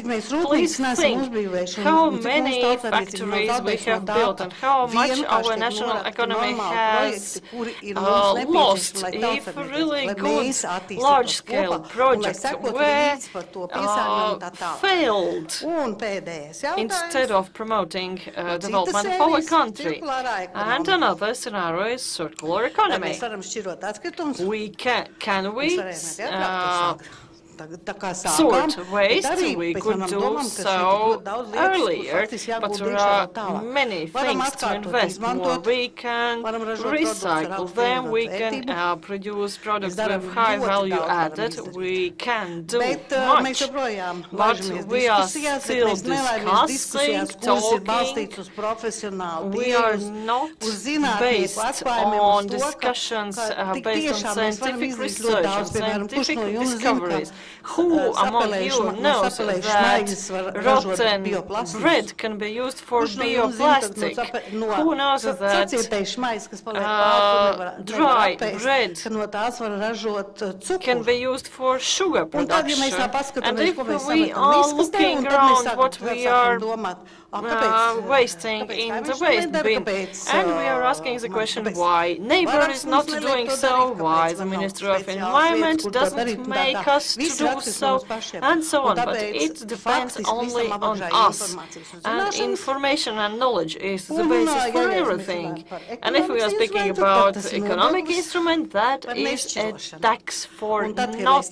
Please think how many factories we have built and how much our national economy has uh, lost if really good large-scale projects were uh, failed instead of promoting uh, development of our country. And another scenario is circular economy. We can, can we uh, sort waste, we could do so earlier, but there are many things to invest more. We can recycle them, we can uh, produce products with high value added, we can do much, but we are still discussing, talking, we are not based on discussions uh, based on scientific research, on scientific discoveries. Who among you knows that rotten bread can be used for bioplastic? Who knows that uh, dry bread can be used for sugar production? And if we are looking around what we are uh, wasting in the waste bin. And we are asking the question why neighbor is not doing so, why the Ministry of Environment doesn't make us to do so, and so on. But it depends only on us. And information and knowledge is the basis for everything. And if we are speaking about economic instrument, that is a tax for not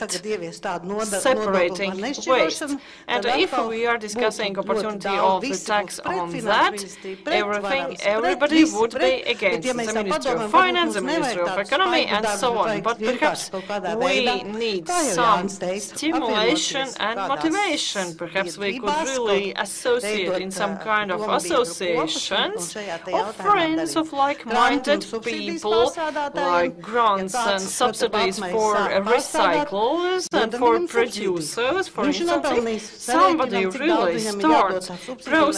separating waste. And if we are discussing opportunity of tax on that, everything, everybody would be against. the Ministry of Finance, the Ministry of Economy, and so on. But perhaps we need some stimulation and motivation. Perhaps we could really associate in some kind of associations of friends of like-minded people, like grants and subsidies for recyclers and for producers. For instance, somebody really starts processing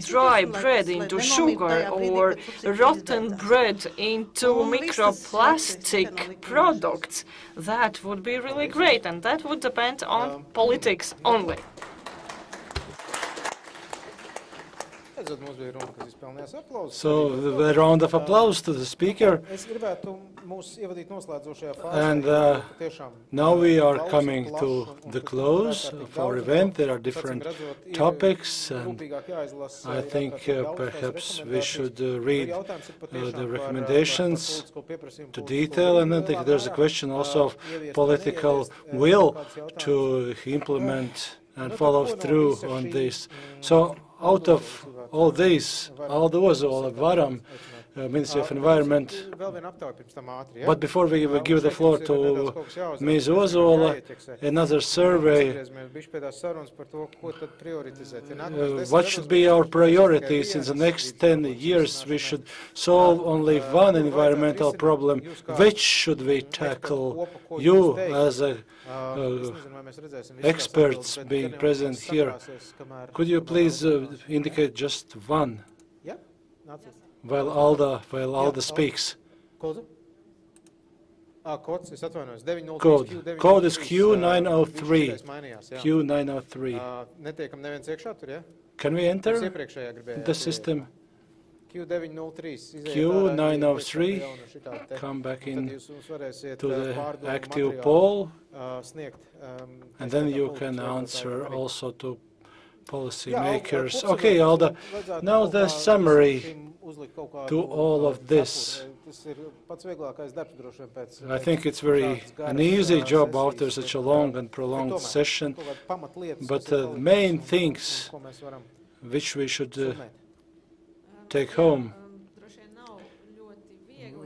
dry bread into sugar or rotten bread into microplastic products, that would be really great, and that would depend on politics only. So the round of applause to the speaker. And uh, now we are coming to the close of our event. There are different topics, and I think uh, perhaps we should uh, read uh, the recommendations to detail. And I think there's a question also of political will to implement and follow through on this. So out of all these, all those, all VARAM, uh, Ministry of Environment. But before we give the floor to Ms. Ozola, another survey, uh, what should be our priorities in the next 10 years? We should solve only one environmental problem. Which should we tackle? You, as a uh, experts being present here, could you please uh, indicate just one? While Alda, while Alda speaks. Code. Code is Q903. Q903. Can we enter the system? Q903. Come back in to the active poll. And then you can answer also to policymakers. Okay, Alda. Now the summary to all of this. I think it's very an easy job after such a long and prolonged session, but the main things which we should uh, take home.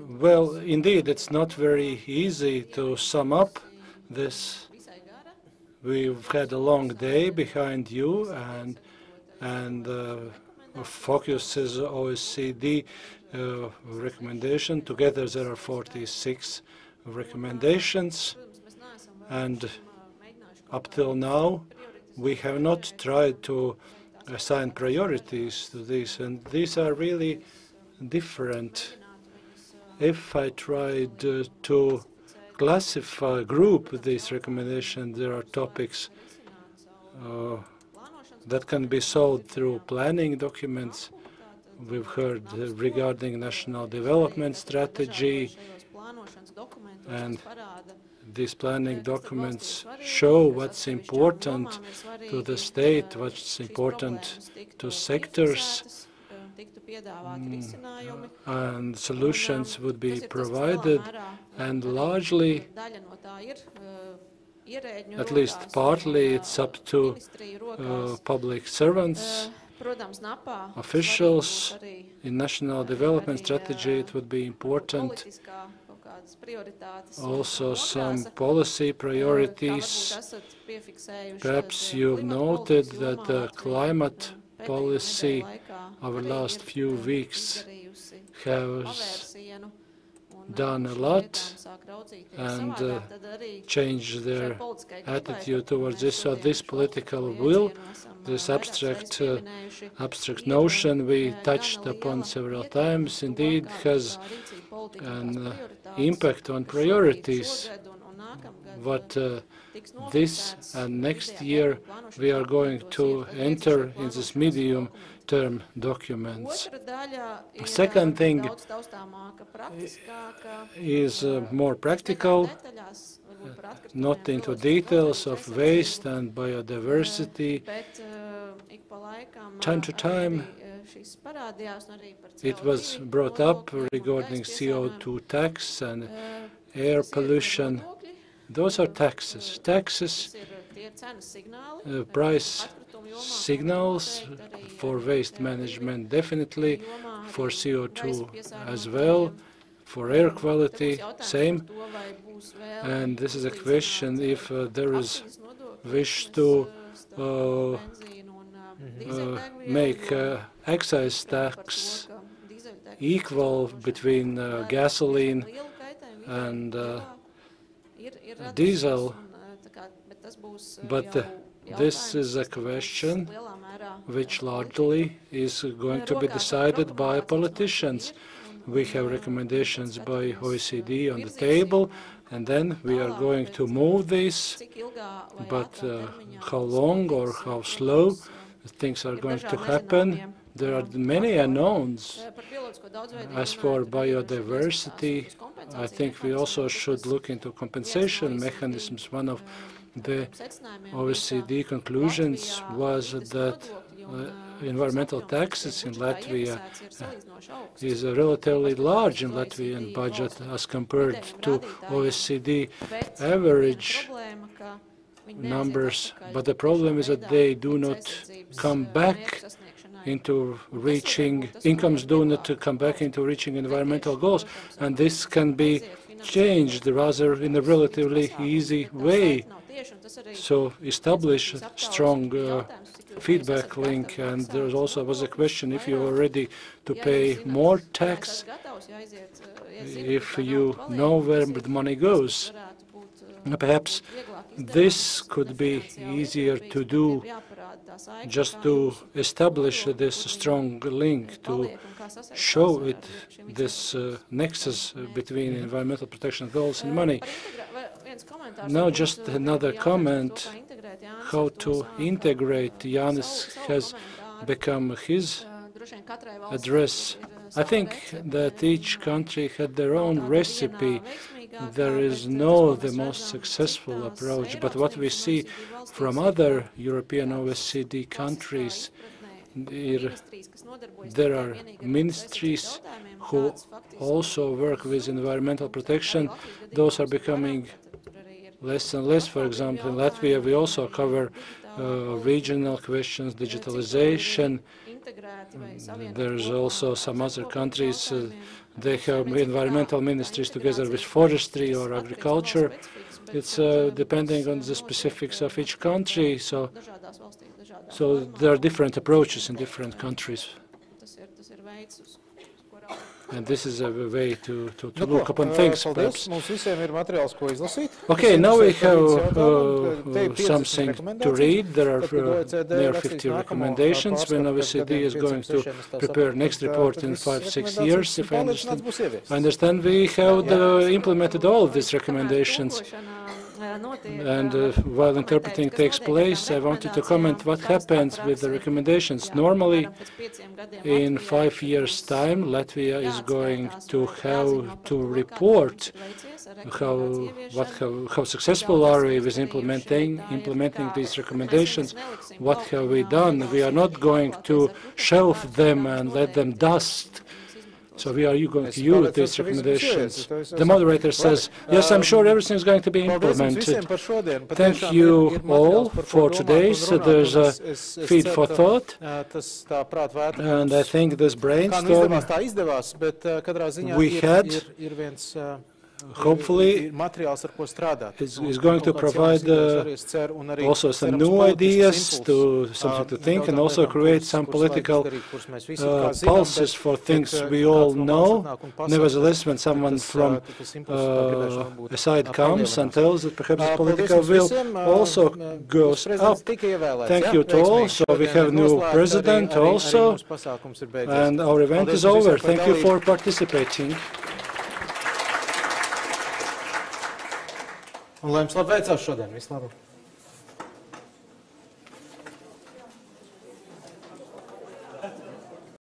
Well, indeed, it's not very easy to sum up this. We've had a long day behind you, and and uh, focuses OECD uh, recommendation. Together there are 46 recommendations and up till now we have not tried to assign priorities to these and these are really different. If I tried uh, to classify, group these recommendations, there are topics uh, that can be solved through planning documents. We've heard regarding national development strategy, and these planning documents show what's important to the state, what's important to sectors, mm, and solutions would be provided, and largely at least partly it's up to uh, public servants, officials. In national development strategy, it would be important also some policy priorities. Perhaps you've noted that the climate policy over the last few weeks has done a lot and uh, changed their attitude towards this. So this political will, this abstract, uh, abstract notion we touched upon several times, indeed has an uh, impact on priorities. What uh, this and next year we are going to enter in this medium term documents. Second thing is uh, more practical, uh, not into details of waste and biodiversity. Time to time, it was brought up regarding CO2 tax and air pollution. Those are taxes. Taxes, uh, price signals for waste management, definitely for CO2 as well, for air quality, same. And this is a question if uh, there is wish to uh, uh, make uh, excise tax equal between uh, gasoline and uh, diesel, but this is a question which largely is going to be decided by politicians. We have recommendations by OECD on the table, and then we are going to move this, but uh, how long or how slow things are going to happen, there are many unknowns. As for biodiversity, I think we also should look into compensation mechanisms. One of the OECD conclusions was that uh, environmental taxes in Latvia uh, is relatively large in Latvian budget as compared to OECD average numbers, but the problem is that they do not come back into reaching, incomes do not come back into reaching environmental goals, and this can be changed rather in a relatively easy way. So establish a strong uh, feedback link, and there also was a question if you are ready to pay more tax, if you know where the money goes. Perhaps this could be easier to do just to establish this strong link, to show it, this uh, nexus between environmental protection goals and money. Now just another comment, how to integrate. Yanis has become his address. I think that each country had their own recipe. There is no the most successful approach, but what we see from other European OECD countries, there are ministries who also work with environmental protection. Those are becoming less and less. For example, in Latvia, we also cover uh, regional questions, digitalization. There's also some other countries, uh, they have environmental ministries together with forestry or agriculture. It's uh, depending on the specifics of each country, so, so there are different approaches in different countries. And this is a way to, to, to look upon things, perhaps. Okay, now we have uh, something to read. There are uh, near 50 recommendations when OECD is going to prepare next report in five, six years, if I understand. I understand we have implemented all of these recommendations. And uh, while interpreting takes place, I wanted to comment what happens with the recommendations. Normally, in five years' time, Latvia is going to have to report how what how, how successful are we with implementing implementing these recommendations. What have we done? We are not going to shelf them and let them dust so we are you going to use these recommendations. The moderator says, yes, I'm sure everything is going to be implemented. Thank you all for today. So there's a feed for thought. And I think this brainstorm we had hopefully materiāls, ar ko strādāt. is, is going to provide uh, also some new ideas to something to think and also create some political uh, pulses for things we all know. Nevertheless, when someone from uh, a side comes and tells that perhaps the political will also goes up. Thank you to all. So we have new president also, and our event is over. Thank you for participating. Un lai jums labi veicās šodien. Vislabāk!